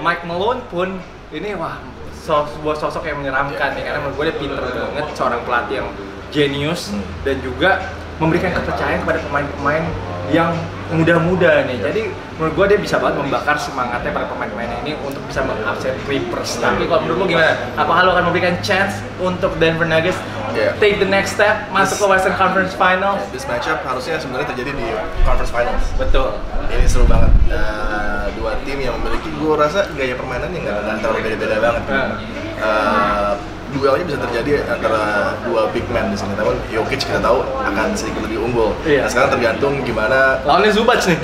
Speaker 1: Mike Malone pun ini wah sebuah sosok yang menyeramkan ya karena menurut gua dia pinter banget seorang pelatih yang jenius
Speaker 2: Hmm.
Speaker 1: dan juga memberikan kepercayaan kepada pemain-pemain yang muda-muda nih. Jadi menurut gua dia bisa banget membakar semangatnya para pemain-pemain ini untuk bisa mengupset Clippers. Tapi kalau menurut lu gimana? Apa hal akan memberikan chance untuk Denver Nuggets
Speaker 2: Iya.
Speaker 1: take the next step masuk ke Western Conference Finals?
Speaker 2: This matchup harusnya sebenarnya terjadi di conference finals.
Speaker 1: Betul.
Speaker 2: Ini seru banget. Eh, dua tim yang memiliki, gue rasa gaya permainan yang nggak terlalu beda-beda banget.
Speaker 1: Hmm.
Speaker 2: Eh, duelnya bisa terjadi antara dua big man di sini. Namun Jokic kita tahu akan sedikit lebih unggul.
Speaker 1: Iya.
Speaker 2: Nah, sekarang tergantung gimana
Speaker 1: Lawannya Zubac nih.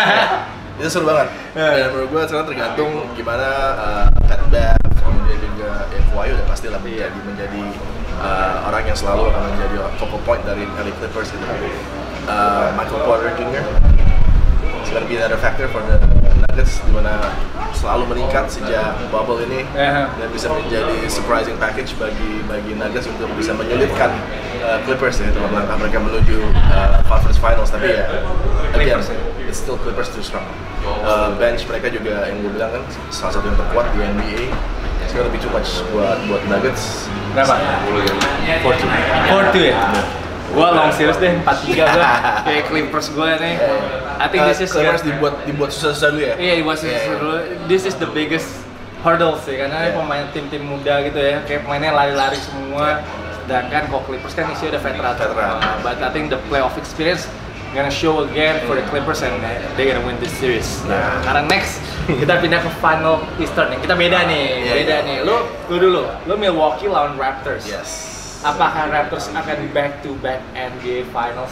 Speaker 1: *laughs*
Speaker 2: itu seru banget.
Speaker 1: Ya.
Speaker 2: Dan menurut gue sekarang tergantung gimana uh, Bev, kemudian juga ya Kawhi udah pasti lah
Speaker 1: Iya.
Speaker 2: menjadi menjadi uh, orang yang selalu akan menjadi focal point dari LA Clippers gitu. Uh, Michael Porter Jr. is gonna be another factor for the Nuggets di mana selalu meningkat sejak bubble ini
Speaker 1: Ya.
Speaker 2: dan bisa menjadi surprising package bagi bagi Nuggets untuk bisa menyulitkan uh, Clippers ya dalam langkah mereka menuju uh, conference finals tapi ya again
Speaker 1: ya.
Speaker 2: it's still Clippers too strong. Uh, bench mereka juga yang gue bilang kan salah satu yang terkuat di NBA. Gonna be too much buat buat Nuggets.
Speaker 1: Berapa? 4-2 ya? Gua long serious deh, 4-3 gua *laughs* Kayak Clippers gua nih I think this is
Speaker 2: Clippers dibuat dibuat susah-susah dulu ya.
Speaker 1: Iya, it was this is the biggest hurdle sih karena
Speaker 2: Yeah.
Speaker 1: pemain tim-tim muda gitu ya, kayak pemainnya lari-lari semua. Sedangkan kok Clippers kan isi udah veteran.
Speaker 2: Veteran.
Speaker 1: Uh, but I think the playoff experience gonna show again for the Clippers and they gonna win this series. Nah,
Speaker 2: Yeah.
Speaker 1: sekarang next kita pindah ke final Eastern nih. Kita beda nih,
Speaker 2: Yeah,
Speaker 1: beda
Speaker 2: yeah.
Speaker 1: nih. Lu, lu dulu, lu Milwaukee lawan Raptors.
Speaker 2: Yes.
Speaker 1: Apakah Raptors akan back to back NBA Finals?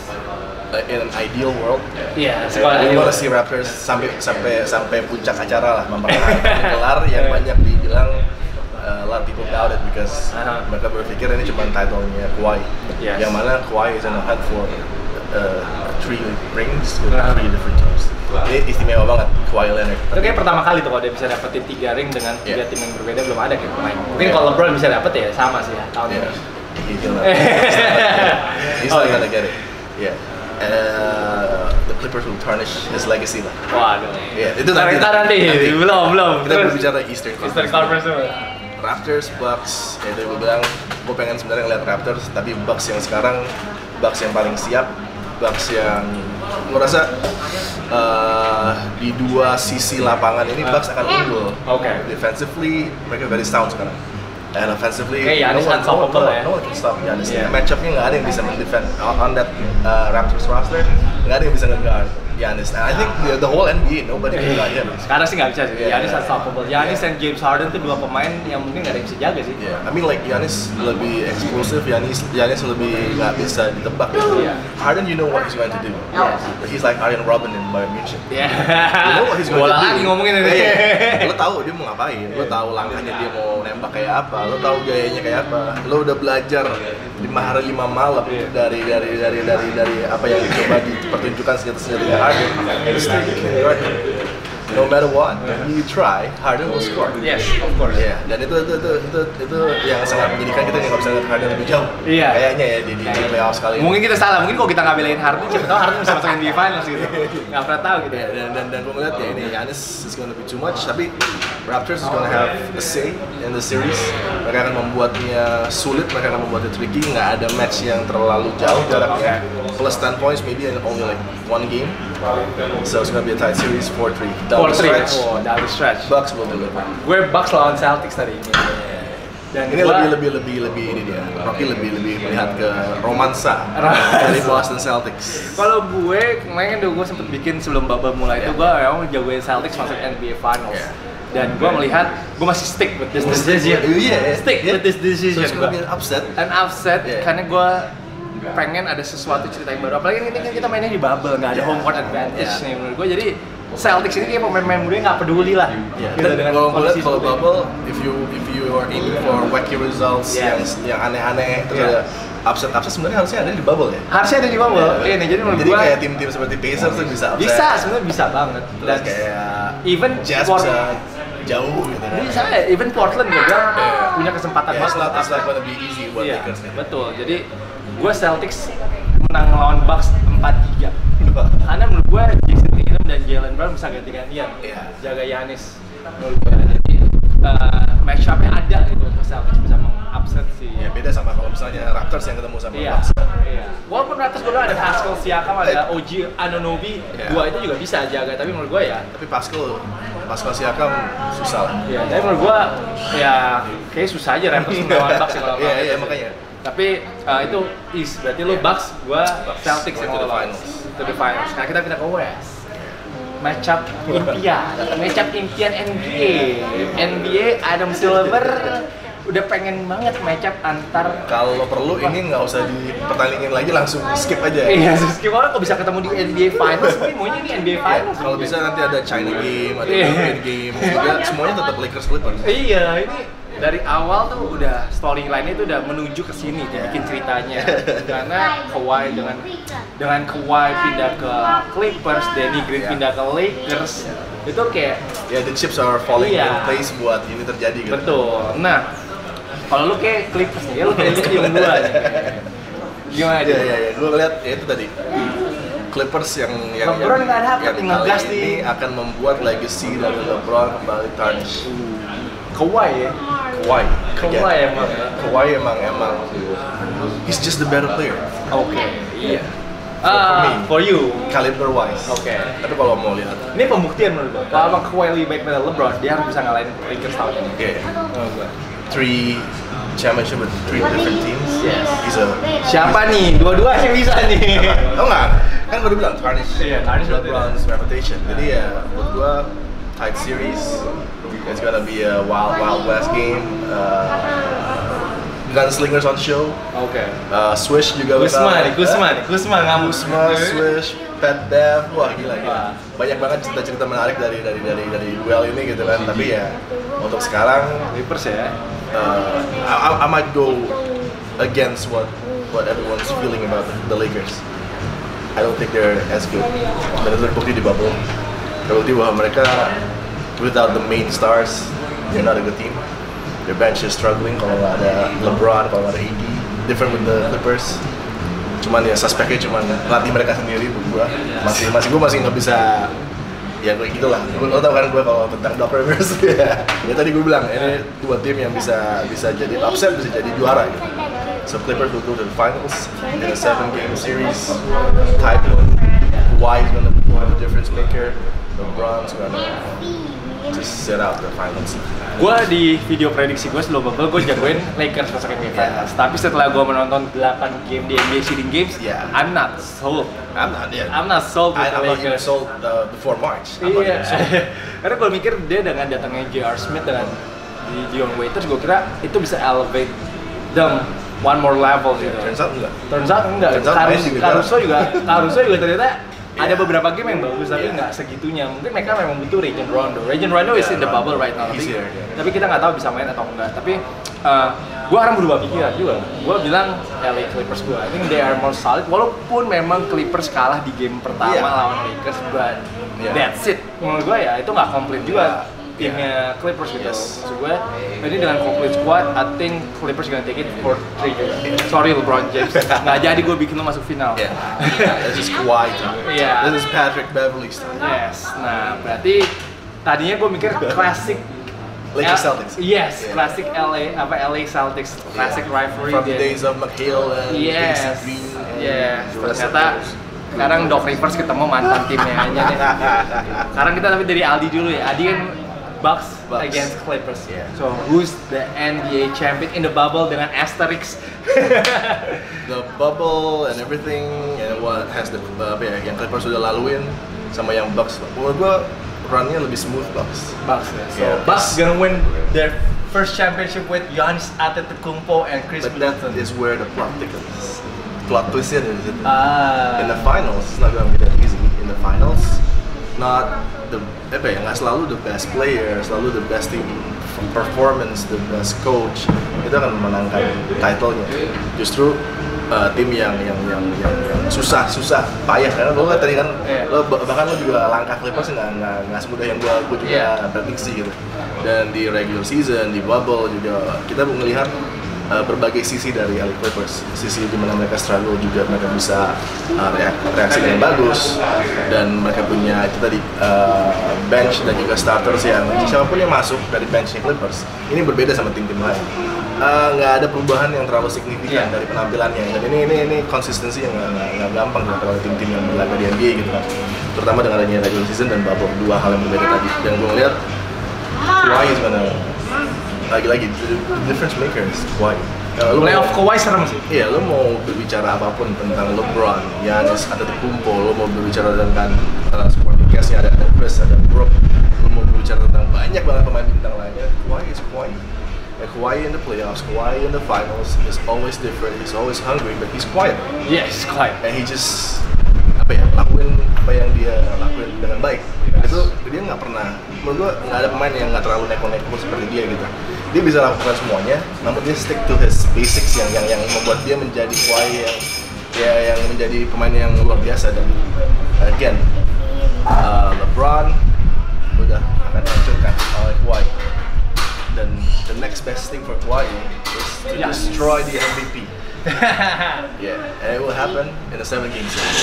Speaker 2: Uh, in an ideal world,
Speaker 1: Iya, sekolah
Speaker 2: I
Speaker 1: ideal.
Speaker 2: wanna see Raptors sampai sampai sampai puncak acara lah mempertahankan *laughs* gelar yang
Speaker 1: Yeah.
Speaker 2: banyak dibilang uh, a lot of people doubt it because
Speaker 1: Aha.
Speaker 2: mereka berpikir ini cuma title-nya Kawhi.
Speaker 1: Yes.
Speaker 2: Yang mana Kawhi is in a hunt for uh, three rings with
Speaker 1: Aha.
Speaker 2: three different teams. Ini istimewa banget Kawhi Leonard.
Speaker 1: Itu kayak pertama kali tuh kalau dia bisa dapetin tiga ring dengan tiga
Speaker 2: Iya.
Speaker 1: tim yang berbeda belum ada kayak pemain. Mungkin
Speaker 2: Iya.
Speaker 1: kalau LeBron bisa dapet ya sama sih ya tahun
Speaker 2: Yeah.
Speaker 1: ini.
Speaker 2: He's gonna, he's
Speaker 1: Oh,
Speaker 2: not
Speaker 1: iya.
Speaker 2: gonna get it. Yeah. Uh, the Clippers will tarnish his legacy lah.
Speaker 1: Waduh.
Speaker 2: Iya, itu nanti.
Speaker 1: ntar nanti.
Speaker 2: Nanti.
Speaker 1: Belum, belum.
Speaker 2: Kita
Speaker 1: Terus
Speaker 2: berbicara Eastern Conference.
Speaker 1: Eastern Conference.
Speaker 2: Raptors, Bucks, ya itu gue bilang gue pengen sebenarnya ngeliat Raptors, tapi Bucks yang sekarang Bucks yang paling siap, Bucks yang gue rasa uh, di dua sisi lapangan ini Bucks akan unggul.
Speaker 1: Oke.
Speaker 2: Defensively mereka very sound sekarang. And offensively,
Speaker 1: Giannis
Speaker 2: no one, no, one- no, one- no one can stop Giannis.
Speaker 1: Yeah.
Speaker 2: Matchupnya nggak ada yang bisa mendefend on, on that uh, Raptors roster, nggak ada yang bisa nge-guard Giannis. And I think the, the whole NBA nobody can guard Giannis.
Speaker 1: Sekarang sih nggak bisa sih.
Speaker 2: Yeah.
Speaker 1: Giannis unstoppable. Giannis
Speaker 2: Yeah.
Speaker 1: and James Harden tuh dua pemain yang mungkin nggak ada yang bisa jaga sih.
Speaker 2: Yeah, I mean like Giannis lebih eksplosif, Giannis Giannis lebih nggak bisa ditebak.
Speaker 1: Yeah.
Speaker 2: Harden, you know what he's going to do.
Speaker 1: Yes.
Speaker 2: He's like Arjen Robben in Bayern Munchen.
Speaker 1: Iya.
Speaker 2: You know what he's going
Speaker 1: Bola
Speaker 2: to do.
Speaker 1: lagi ngomongin ini.
Speaker 2: Iya. Lo tahu dia mau ngapain, lo tahu langkahnya dia mau nembak kayak apa, lo tahu gayanya kayak apa, lo udah belajar lima hari lima malam
Speaker 1: Iya.
Speaker 2: dari dari dari dari dari apa yang dicoba dipertunjukkan senjata senjatanya Harden. And still you can guard him. No matter what, you try, Harden will score.
Speaker 1: Yes, of course.
Speaker 2: Iya, dan itu itu itu itu, itu yang sangat menyedihkan kita nggak bisa ngeliat Harden lebih jauh.
Speaker 1: Iya.
Speaker 2: Kayaknya ya di, di, di playoff sekali.
Speaker 1: Mungkin kita salah, mungkin kalau kita nggak belain Harden, siapa tahu Harden bisa masuk NBA Finals gitu. *laughs* Nggak pernah tahu gitu.
Speaker 2: Ya, dan dan dan gue ngeliat ya ini Giannis is gonna be too much tapi Raptors is gonna have a say in the series mereka akan membuatnya sulit mereka akan membuatnya tricky nggak ada match yang terlalu jauh jaraknya plus 10 points maybe only like one game so it's gonna be a tight series 4-3 down
Speaker 1: Four
Speaker 2: the
Speaker 1: three.
Speaker 2: stretch
Speaker 1: Oh, down the stretch.
Speaker 2: Bucks will deliver
Speaker 1: Gue Bucks lawan Celtics tadi ini. Dan
Speaker 2: ini
Speaker 1: gua-
Speaker 2: lebih lebih lebih lebih ini dia Rocky lebih lebih melihat ke romansa dari Boston Celtics
Speaker 1: Kalau gue kemarin tuh gue sempet bikin sebelum bubble mulai itu
Speaker 2: Yeah.
Speaker 1: gue emang jagoin Celtics masuk NBA Finals.
Speaker 2: Yeah.
Speaker 1: Dan gue melihat gue masih stick with this decision.
Speaker 2: Iya,
Speaker 1: Stick
Speaker 2: yeah.
Speaker 1: with this
Speaker 2: so
Speaker 1: decision.
Speaker 2: it's gonna
Speaker 1: gua.
Speaker 2: be an upset
Speaker 1: And upset
Speaker 2: Yeah.
Speaker 1: karena gue pengen ada sesuatu cerita yang baru. Apalagi ini kan kita mainnya di bubble, nggak ada
Speaker 2: Yeah.
Speaker 1: home court advantage
Speaker 2: Yeah.
Speaker 1: nih menurut gue. Jadi Celtics ini kayak pemain-pemain muda nggak peduli lah.
Speaker 2: Ya,
Speaker 1: Gitu,
Speaker 2: dan
Speaker 1: dengan
Speaker 2: kalau gue lihat kalau
Speaker 1: ini.
Speaker 2: bubble, if you if you are aiming for wacky results
Speaker 1: Yes.
Speaker 2: yang yang aneh-aneh, terus
Speaker 1: Yeah.
Speaker 2: ada upset upset sebenarnya harusnya ada di bubble ya.
Speaker 1: harusnya ada di bubble.
Speaker 2: Ya.
Speaker 1: Iya nih, jadi menurut
Speaker 2: Jadi
Speaker 1: gue
Speaker 2: kayak tim-tim seperti Pacers tuh bisa upset.
Speaker 1: bisa sebenarnya bisa banget.
Speaker 2: Terus kayak
Speaker 1: even
Speaker 2: Jazz bisa jauh gitu kan.
Speaker 1: bisa ya, even Portland bilang
Speaker 2: Yeah.
Speaker 1: punya kesempatan
Speaker 2: Yeah,
Speaker 1: banget
Speaker 2: it's not, it's not gonna be easy buat
Speaker 1: Iya,
Speaker 2: Lakers gitu.
Speaker 1: betul. Jadi gue Celtics menang lawan Bucks 4-3. Karena menurut gue Jason Tatum dan Jalen Brown bisa ganti-gantian
Speaker 2: Iya.
Speaker 1: jaga Yanis menurut gue. Jadi uh, match up-nya ada gitu untuk Celtics bisa meng-upset si
Speaker 2: Ya beda sama kalau misalnya Raptors yang ketemu sama
Speaker 1: Iya,
Speaker 2: Bucks.
Speaker 1: iya. Walaupun Raptors gue ada Pascal Siakam, ada OG Anunoby,
Speaker 2: Iya.
Speaker 1: dua itu juga bisa jaga. Tapi menurut gue ya,
Speaker 2: Tapi Pascal, Pascal Siakam susah lah.
Speaker 1: ya. Tapi menurut gue ya kayak susah aja Raptors melawan Bucks kalau
Speaker 2: Iya, iya, makanya.
Speaker 1: Tapi uh, itu East, berarti lu Bucks, gue
Speaker 2: Bucks.
Speaker 1: Celtics yang
Speaker 2: To the finals.
Speaker 1: To the finals. Nah kita pindah ke West. Matchup impian, matchup impian NBA. NBA Adam Silver udah pengen banget matchup antar
Speaker 2: Kalau perlu ini nggak usah dipertandingin lagi, langsung skip aja.
Speaker 1: Iya, gimana kok bisa ketemu di NBA Finals? Tapi maunya di NBA
Speaker 2: Ya,
Speaker 1: Finals.
Speaker 2: kalau bisa nanti ada China game, ada
Speaker 1: Iya.
Speaker 2: European game, juga *laughs* semuanya tetap Lakers Clippers.
Speaker 1: Iya, ini dari awal tuh udah storyline itu udah menuju ke sini dibikin ceritanya. Karena Kawhi dengan dengan Kawhi pindah ke Clippers, Danny Green
Speaker 2: Iya.
Speaker 1: pindah ke Lakers. Itu kayak
Speaker 2: Ya, the chips are falling
Speaker 1: Iya.
Speaker 2: in place buat ini terjadi gitu.
Speaker 1: betul. Nah, kalau lu kayak Clippers nih, ya lu kayak tim gua nih. Gimana aja?
Speaker 2: Iya, iya, iya. Gue ngeliat ya itu tadi. Clippers yang yang
Speaker 1: LeBron
Speaker 2: yang kali
Speaker 1: ngegas
Speaker 2: ini akan membuat legacy dari LeBron kembali tarnish.
Speaker 1: Kawhi ya.
Speaker 2: Kawhi.
Speaker 1: Kawhi emang.
Speaker 2: Kawhi emang emang he's just the better player.
Speaker 1: Oke, iya.
Speaker 2: For
Speaker 1: Ah,
Speaker 2: me.
Speaker 1: for you.
Speaker 2: Caliber wise.
Speaker 1: Oke.
Speaker 2: Tapi kalau mau lihat,
Speaker 1: Ini pembuktian menurut gua. Kalau emang Kawhi lebih baik dari LeBron, dia harus bisa ngalahin Lakers tahun ini.
Speaker 2: oke,
Speaker 1: gua.
Speaker 2: three championship with three different teams.
Speaker 1: Yes.
Speaker 2: He's a
Speaker 1: Siapa nih? Dua-duanya bisa nih.
Speaker 2: Oh enggak, kan gue bilang tarnish
Speaker 1: Iya, tarnish berarti.
Speaker 2: LeBron's reputation. Jadi ya buat gue tight series. It's gonna be a wild wild west game. Uh, gunslingers on show.
Speaker 1: Oke.
Speaker 2: Uh, Swish juga bakal-
Speaker 1: Gusma nih, Gusma ngamuk.
Speaker 2: Gusma, Swish, Pat Bev, wah gila gila. Banyak banget cerita-cerita menarik dari dari dari dari duel ini gitu kan. Tapi ya untuk sekarang
Speaker 1: Clippers ya.
Speaker 2: uh, I, I- I might go against what what everyone's feeling about the Lakers. I don't think they're as good. Dan itu terbukti di bubble. Terbukti bahwa mereka without the main stars, they're not a good team. Their bench is struggling kalau nggak ada LeBron, kalau nggak ada AD. Different with the Clippers. Cuman ya suspeknya cuman pelatih mereka sendiri buat. Masih masih gua masih nggak bisa ya kayak gitu lah. Lo tau kan gue kalau tentang Doc Rivers ya. tadi gue bilang ini dua tim yang bisa bisa jadi upset bisa jadi juara gitu. So Clippers will go to the finals in a seven game series. Tight one. Kawhi is gonna be the difference maker. LeBron's gonna just set out the.
Speaker 1: Gue di video prediksi gue sebelum bubble gue jagoin Lakers masuk NBA Finals. Tapi setelah gue menonton 8 game di NBA Seeding Games,
Speaker 2: Yeah.
Speaker 1: I'm not sold.
Speaker 2: I'm not yet.
Speaker 1: I'm not sold with
Speaker 2: I,
Speaker 1: the
Speaker 2: I'm not even
Speaker 1: Lakers.
Speaker 2: sold uh, before March. I'm not
Speaker 1: Iya. *laughs* Karena gue mikir dia dengan datangnya J.R. Smith dengan di Dion Waiters, gue kira itu bisa elevate them one more level gitu.
Speaker 2: Turns out enggak.
Speaker 1: Turns out enggak.
Speaker 2: Turns out
Speaker 1: Caruso
Speaker 2: juga,
Speaker 1: Caruso juga ternyata ada beberapa game yang bagus tapi nggak segitunya. Mungkin mereka memang butuh Rajon Rondo. Rajon Rondo is in the bubble right now. Tapi, tapi kita nggak tahu bisa main atau enggak. Tapi uh, gue akan berubah pikiran juga. Gue bilang LA Clippers gue. I think they are more solid. Walaupun memang Clippers kalah di game pertama lawan Lakers, but that's it. Menurut gue ya itu nggak komplit juga. Timnya Clippers gitu.
Speaker 2: Yes.
Speaker 1: Maksud gue, jadi dengan complete squad, I think Clippers gonna take it for three juga. Sorry LeBron James, *laughs* nggak jadi gue bikin lo masuk final.
Speaker 2: Yeah. This is Kawhi time.
Speaker 1: Iya.
Speaker 2: This is Patrick Beverly's time.
Speaker 1: Yes, nah berarti tadinya gue mikir *laughs* classic
Speaker 2: Lakers Celtics.
Speaker 1: Yes,
Speaker 2: Yeah.
Speaker 1: classic LA apa LA Celtics, classic rivalry.
Speaker 2: From the days of McHale and
Speaker 1: Yes,
Speaker 2: Casey Green. and
Speaker 1: yes. Ternyata sekarang Doc Rivers ketemu mantan timnya aja nih. *laughs* Sekarang kita tapi dari Aldi dulu ya. Aldi kan Bucks,
Speaker 2: Bucks.
Speaker 1: against Clippers.
Speaker 2: Yeah.
Speaker 1: So who's the NBA champion in the bubble dengan asterisk? *laughs*
Speaker 2: the bubble and everything and what has the uh, apa ya, yang Clippers sudah laluin sama yang Bucks menurut gua runnya lebih smooth Bucks
Speaker 1: Bucks. Ya. So
Speaker 2: Yeah.
Speaker 1: Bucks gonna win their first championship with Giannis Antetokounmpo and Chris
Speaker 2: but that
Speaker 1: Middleton.
Speaker 2: is where the plot thickens plot twist is it
Speaker 1: Ah.
Speaker 2: in the finals it's not gonna be that easy in the finals not the apa ya nggak selalu the best player selalu the best team performance the best coach itu akan memenangkan title-nya justru uh, tim yang yang yang yang, yang susah susah payah karena lo kan tadi kan
Speaker 1: Iya.
Speaker 2: lo bah- bahkan lo juga langkah Clippers nggak nggak nggak semudah yang gua gua juga
Speaker 1: Iya.
Speaker 2: prediksi gitu dan di regular season di bubble juga kita melihat uh, berbagai sisi dari LA Clippers. Sisi di mana mereka struggle juga mereka bisa uh, reak- reaksi dengan bagus dan mereka punya itu tadi uh, bench dan juga starters yang siapa pun yang masuk dari benchnya Clippers ini berbeda sama tim-tim lain. Uh, nggak ada perubahan yang terlalu signifikan
Speaker 1: Iya.
Speaker 2: dari penampilannya dan ini ini ini konsistensi yang nggak- gampang dilakukan oleh tim-tim yang berlaga di NBA gitu kan terutama dengan adanya regular season dan bubble dua hal yang berbeda tadi dan gue ngeliat Kawhi is gonna lagi-lagi the, the difference maker is Kawhi Uh, lu
Speaker 1: Playoff
Speaker 2: mau-
Speaker 1: Kawhi serem sih.
Speaker 2: Iya, lo mau berbicara apa pun tentang LeBron, Giannis, Antetokounmpo, lo mau berbicara tentang uh, supporting cast-nya ada ada Chris, ada Brook, lo mau berbicara tentang banyak banget pemain bintang lainnya. Kawhi is Kawhi. And Kawhi in the playoffs, Kawhi in the finals is always different. He's always hungry, but he's quiet.
Speaker 1: Yes, Kawhi.
Speaker 2: And he just apa ya lakuin apa yang dia lakuin dengan baik. Itu dia nggak pernah, menurut gua nggak ada pemain yang nggak terlalu neko-neko seperti dia gitu. Dia bisa lakukan semuanya, namun dia stick to his basics yang yang yang membuat dia menjadi Kawhi yang ya yang menjadi pemain yang luar biasa dan again uh, LeBron udah akan dihancurkan oleh Kawhi dan the next best thing for Kawhi is to
Speaker 1: Yes.
Speaker 2: destroy the MVP. *laughs* Yeah, and it will happen in a seven game series.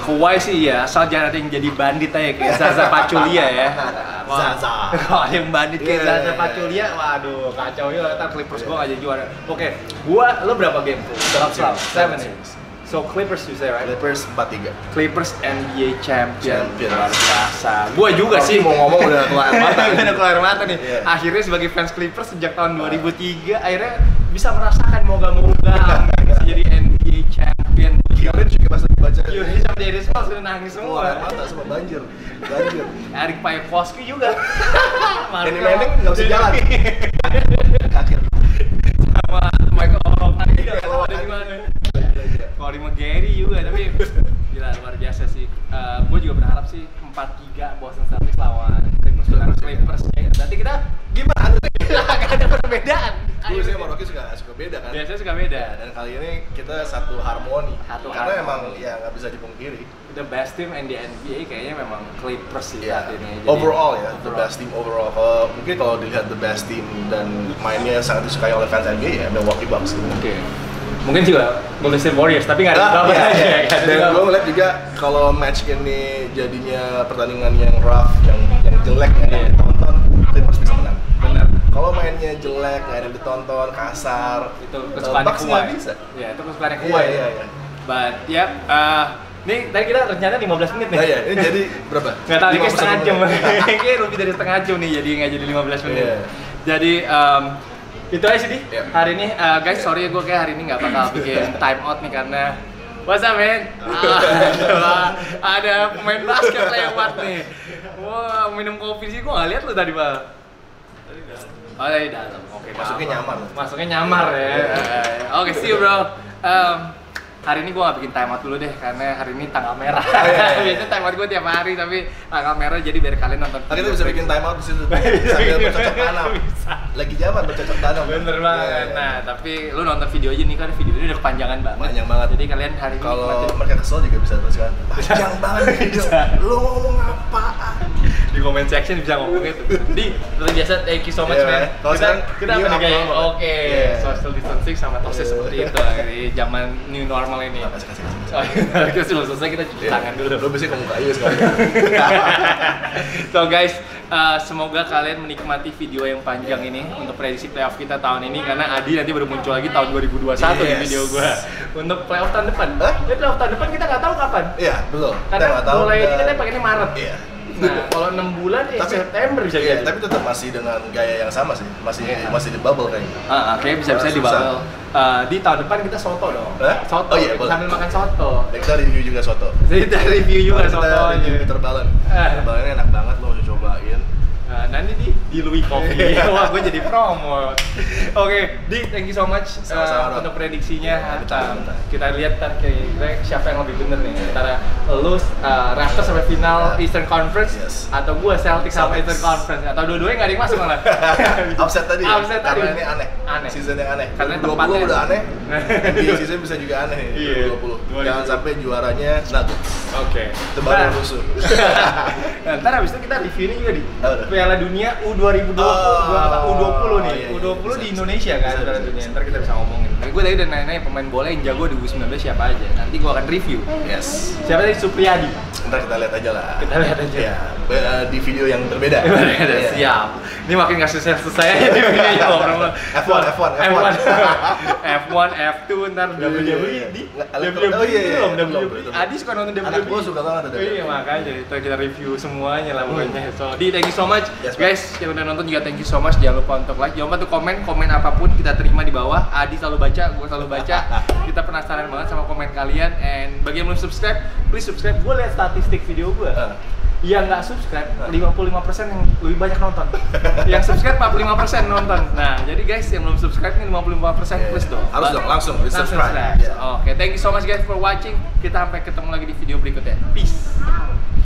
Speaker 1: Kawhi sih ya, asal jangan ada yang jadi bandit aja kayak Zaza Pachulia ya. *laughs*
Speaker 2: Zaza.
Speaker 1: Kalau ada yang bandit kayak
Speaker 2: Yeah.
Speaker 1: Zaza Pachulia, waduh kacau ya. Ntar Clippers gua nggak jadi juara. Oke, gua lo berapa game tuh? Dalam selalu seven ya. So Clippers you say right?
Speaker 2: Clippers 4-3.
Speaker 1: Clippers NBA champion.
Speaker 2: Champion.
Speaker 1: Luar biasa. Gua juga sih
Speaker 2: mau ngomong udah keluar *laughs* mata.
Speaker 1: udah keluar mata nih.
Speaker 2: Iya.
Speaker 1: Akhirnya sebagai fans Clippers sejak tahun 2003 akhirnya bisa merasakan moga-moga *laughs* bisa jadi NBA champion.
Speaker 2: Kemarin juga pas lagi baca
Speaker 1: Yuri sama Dennis Paul sudah nangis
Speaker 2: keluar air
Speaker 1: semua.
Speaker 2: mata semua banjir. Banjir.
Speaker 1: Erik Paikowski juga. *laughs*
Speaker 2: Danny Manning nggak bisa jalan. Akhir.
Speaker 1: sama Michael Jordan juga
Speaker 2: Iya,
Speaker 1: kalau ada gimana. Corey McGarry juga tapi gila luar biasa sih. gue juga berharap sih 4-3 Boston Celtics lawan Clippers
Speaker 2: Clippers,
Speaker 1: Clippers. Berarti kita
Speaker 2: Gimana? *laughs*
Speaker 1: gak ada perbedaan.
Speaker 2: Gue biasanya sama Rocky suka suka beda kan.
Speaker 1: Biasanya suka beda.
Speaker 2: Dan kali ini kita satu harmoni.
Speaker 1: Satu
Speaker 2: Karena
Speaker 1: harmoni.
Speaker 2: emang ya nggak bisa dipungkiri.
Speaker 1: The best team in the NBA kayaknya memang Clippers sih
Speaker 2: Ya,
Speaker 1: saat ini. Jadi,
Speaker 2: overall ya, the
Speaker 1: overall.
Speaker 2: best team overall. Kalau mungkin kalau dilihat the best team dan mainnya sangat disukai oleh fans NBA ya Milwaukee Bucks.
Speaker 1: Oke. Mungkin juga Golden State Warriors, tapi nggak ada
Speaker 2: Ah,
Speaker 1: apa
Speaker 2: iya, iya. *laughs* Dan gue ngeliat juga kalau match ini jadinya pertandingan yang rough, yang yang jelek, yang nggak ditonton, Clippers bisa menang.
Speaker 1: Benar.
Speaker 2: Kalau mainnya jelek, nggak ada yang ditonton, kasar,
Speaker 1: Itu kesukaan
Speaker 2: nggak
Speaker 1: Kawhi.
Speaker 2: bisa.
Speaker 1: Ya, itu kesukaan
Speaker 2: Iya,
Speaker 1: Kawhi.
Speaker 2: iya, iya.
Speaker 1: But ya, eh, nih tadi kita rencana 15 menit nih.
Speaker 2: Nah ya, ini jadi berapa? *laughs*
Speaker 1: Nggak tahu, ini kayak
Speaker 2: 50
Speaker 1: setengah jam. *laughs* Kayaknya lebih dari setengah jam nih, jadi nggak jadi 15 menit.
Speaker 2: Iya.
Speaker 1: Jadi, em, itu aja sih.
Speaker 2: Iya.
Speaker 1: Hari ini, eh, guys, sorry ya gue kayak hari ini nggak bakal bikin *laughs* time out nih karena What's up, man? Ah, ada pemain basket lewat nih. Wah, minum kopi sih, gue nggak lihat lu tadi, Bang. Oh, dari dalam. Oke,
Speaker 2: Masuknya
Speaker 1: gampang.
Speaker 2: nyamar.
Speaker 1: Masuknya nyamar ya. *laughs* Oke, see you, bro. Em, hari ini gue gak bikin timeout dulu deh, karena hari ini tanggal merah.
Speaker 2: iya, iya. *laughs*
Speaker 1: Biasanya timeout gue tiap hari, tapi tanggal merah jadi biar kalian nonton.
Speaker 2: Nah, kita bisa bikin time out di situ
Speaker 1: Bisa *laughs*
Speaker 2: sambil bercocok tanam.
Speaker 1: Bisa.
Speaker 2: Lagi zaman bercocok tanam.
Speaker 1: Bener banget.
Speaker 2: Iya, iya.
Speaker 1: Nah, tapi lu nonton video aja nih kan video ini udah kepanjangan banget.
Speaker 2: Panjang banget.
Speaker 1: Jadi kalian hari ini
Speaker 2: kalau mereka kesel juga bisa terus kan. Panjang banget video.
Speaker 1: Bisa.
Speaker 2: Lu ngomong apaan?
Speaker 1: Di comment section bisa ngomong itu. Di seperti biasa thank you so much
Speaker 2: Iya,
Speaker 1: man.
Speaker 2: Kalau
Speaker 1: kita
Speaker 2: sekarang
Speaker 1: kita
Speaker 2: new
Speaker 1: apa nih kayak
Speaker 2: normal.
Speaker 1: oke
Speaker 2: Iya.
Speaker 1: social distancing sama tosis
Speaker 2: Iya.
Speaker 1: seperti itu di zaman new normal ini.
Speaker 2: Kasih, kasih, kasih.
Speaker 1: Oh, iya, kita sebelum selesai kita cuci
Speaker 2: Iya.
Speaker 1: tangan dulu.
Speaker 2: Lu bisa ke muka aja sekarang. *laughs*
Speaker 1: so guys, uh, semoga kalian menikmati video yang panjang ini untuk prediksi playoff kita tahun ini karena Adi nanti baru muncul lagi tahun 2021 di
Speaker 2: Yes.
Speaker 1: video gua untuk playoff tahun depan.
Speaker 2: Hah?
Speaker 1: Ya playoff tahun depan kita nggak tahu kapan.
Speaker 2: Iya, belum. Kita
Speaker 1: Karena
Speaker 2: nggak tahu.
Speaker 1: mulai ini katanya pengennya Maret.
Speaker 2: Iya.
Speaker 1: Nah, kalau 6 bulan ya
Speaker 2: Tapi-
Speaker 1: September bisa
Speaker 2: Iya,
Speaker 1: jadi.
Speaker 2: tapi tetap masih dengan gaya yang sama sih. Masih
Speaker 1: Iya.
Speaker 2: masih di bubble kayaknya.
Speaker 1: Ah, ah, kayaknya bisa-bisa di bubble. Uh, di tahun depan kita soto dong. Soto.
Speaker 2: Oh iya, boleh.
Speaker 1: Sambil makan soto.
Speaker 2: Dan kita review juga soto.
Speaker 1: Jadi kita review juga
Speaker 2: Kita
Speaker 1: soto
Speaker 2: review Peter Ballen.
Speaker 1: Eh.
Speaker 2: Peter Ballen enak banget lo harus cobain.
Speaker 1: Nah, nanti di di Louis Coffee. *laughs* Wah, gue jadi promo. Oke, Di, thank you so much uh,
Speaker 2: Sama-sama, Bro.
Speaker 1: untuk prediksinya.
Speaker 2: Ya, bentar, bentar.
Speaker 1: kita lihat ntar kira siapa yang lebih bener nih antara lu uh, Raptors sampai final
Speaker 2: Ya.
Speaker 1: Eastern Conference
Speaker 2: Yes.
Speaker 1: atau gue Celtics sama
Speaker 2: Celtics.
Speaker 1: Eastern Conference atau dua-duanya nggak ada yang masuk malah. *laughs*
Speaker 2: Upset tadi. ya?
Speaker 1: Upset tadi.
Speaker 2: Karena ini aneh.
Speaker 1: Aneh.
Speaker 2: Season yang aneh.
Speaker 1: Karena
Speaker 2: 2020
Speaker 1: tempatnya-
Speaker 2: udah aneh. NBA season bisa juga aneh. *laughs*
Speaker 1: Iya.
Speaker 2: 2020. Jangan sampai juaranya Nuggets.
Speaker 1: Oke.
Speaker 2: Itu baru
Speaker 1: Nah.
Speaker 2: rusuh. *laughs*
Speaker 1: nah, ntar abis itu kita review ini juga di? Piala Dunia U2020,
Speaker 2: Oh,
Speaker 1: U20 nih,
Speaker 2: iya, iya.
Speaker 1: U20
Speaker 2: Bisa,
Speaker 1: di
Speaker 2: bisa.
Speaker 1: Indonesia kan
Speaker 2: Bisa,
Speaker 1: Piala
Speaker 2: bisa,
Speaker 1: Dunia. Ntar kita bisa ngomongin. Nah, gue tadi udah nanya-nanya pemain bola yang jago di U19 siapa aja. Nanti gue akan review.
Speaker 2: Yes.
Speaker 1: Siapa tadi Supriyadi?
Speaker 2: Ntar kita lihat aja lah.
Speaker 1: Kita lihat aja.
Speaker 2: Ya, di video yang *laughs* berbeda. Iya.
Speaker 1: Siap. Ini makin gak selesai-selesai *laughs* aja nih videonya ngobrol.
Speaker 2: F1, F1,
Speaker 1: F1, F1, F2, ntar
Speaker 2: Iya,
Speaker 1: WWE
Speaker 2: iya, iya.
Speaker 1: di WWE
Speaker 2: iya, iya,
Speaker 1: belum
Speaker 2: belum,
Speaker 1: WWE.
Speaker 2: belum.
Speaker 1: Adi suka nonton WWE.
Speaker 2: Anak gua suka banget ada
Speaker 1: Iya makanya kita kita review semuanya lah pokoknya. So, di thank you so much
Speaker 2: Yes,
Speaker 1: guys yang udah nonton juga thank you so much. Jangan lupa untuk like. Jangan lupa untuk komen komen apa pun kita terima di bawah. Adi selalu baca, gua selalu baca. *laughs* kita penasaran banget sama komen kalian. And bagi yang belum subscribe, please subscribe. Gue lihat statistik video gua
Speaker 2: Ah.
Speaker 1: Yang nggak subscribe 55% yang lebih banyak nonton yang subscribe 45% nonton nah jadi guys yang belum subscribe nih 55%
Speaker 2: Iya,
Speaker 1: please
Speaker 2: iya.
Speaker 1: dong
Speaker 2: Harus dong, langsung,
Speaker 1: langsung
Speaker 2: subscribe.
Speaker 1: subscribe
Speaker 2: Iya.
Speaker 1: oke thank you so much guys for watching kita sampai ketemu lagi di video berikutnya peace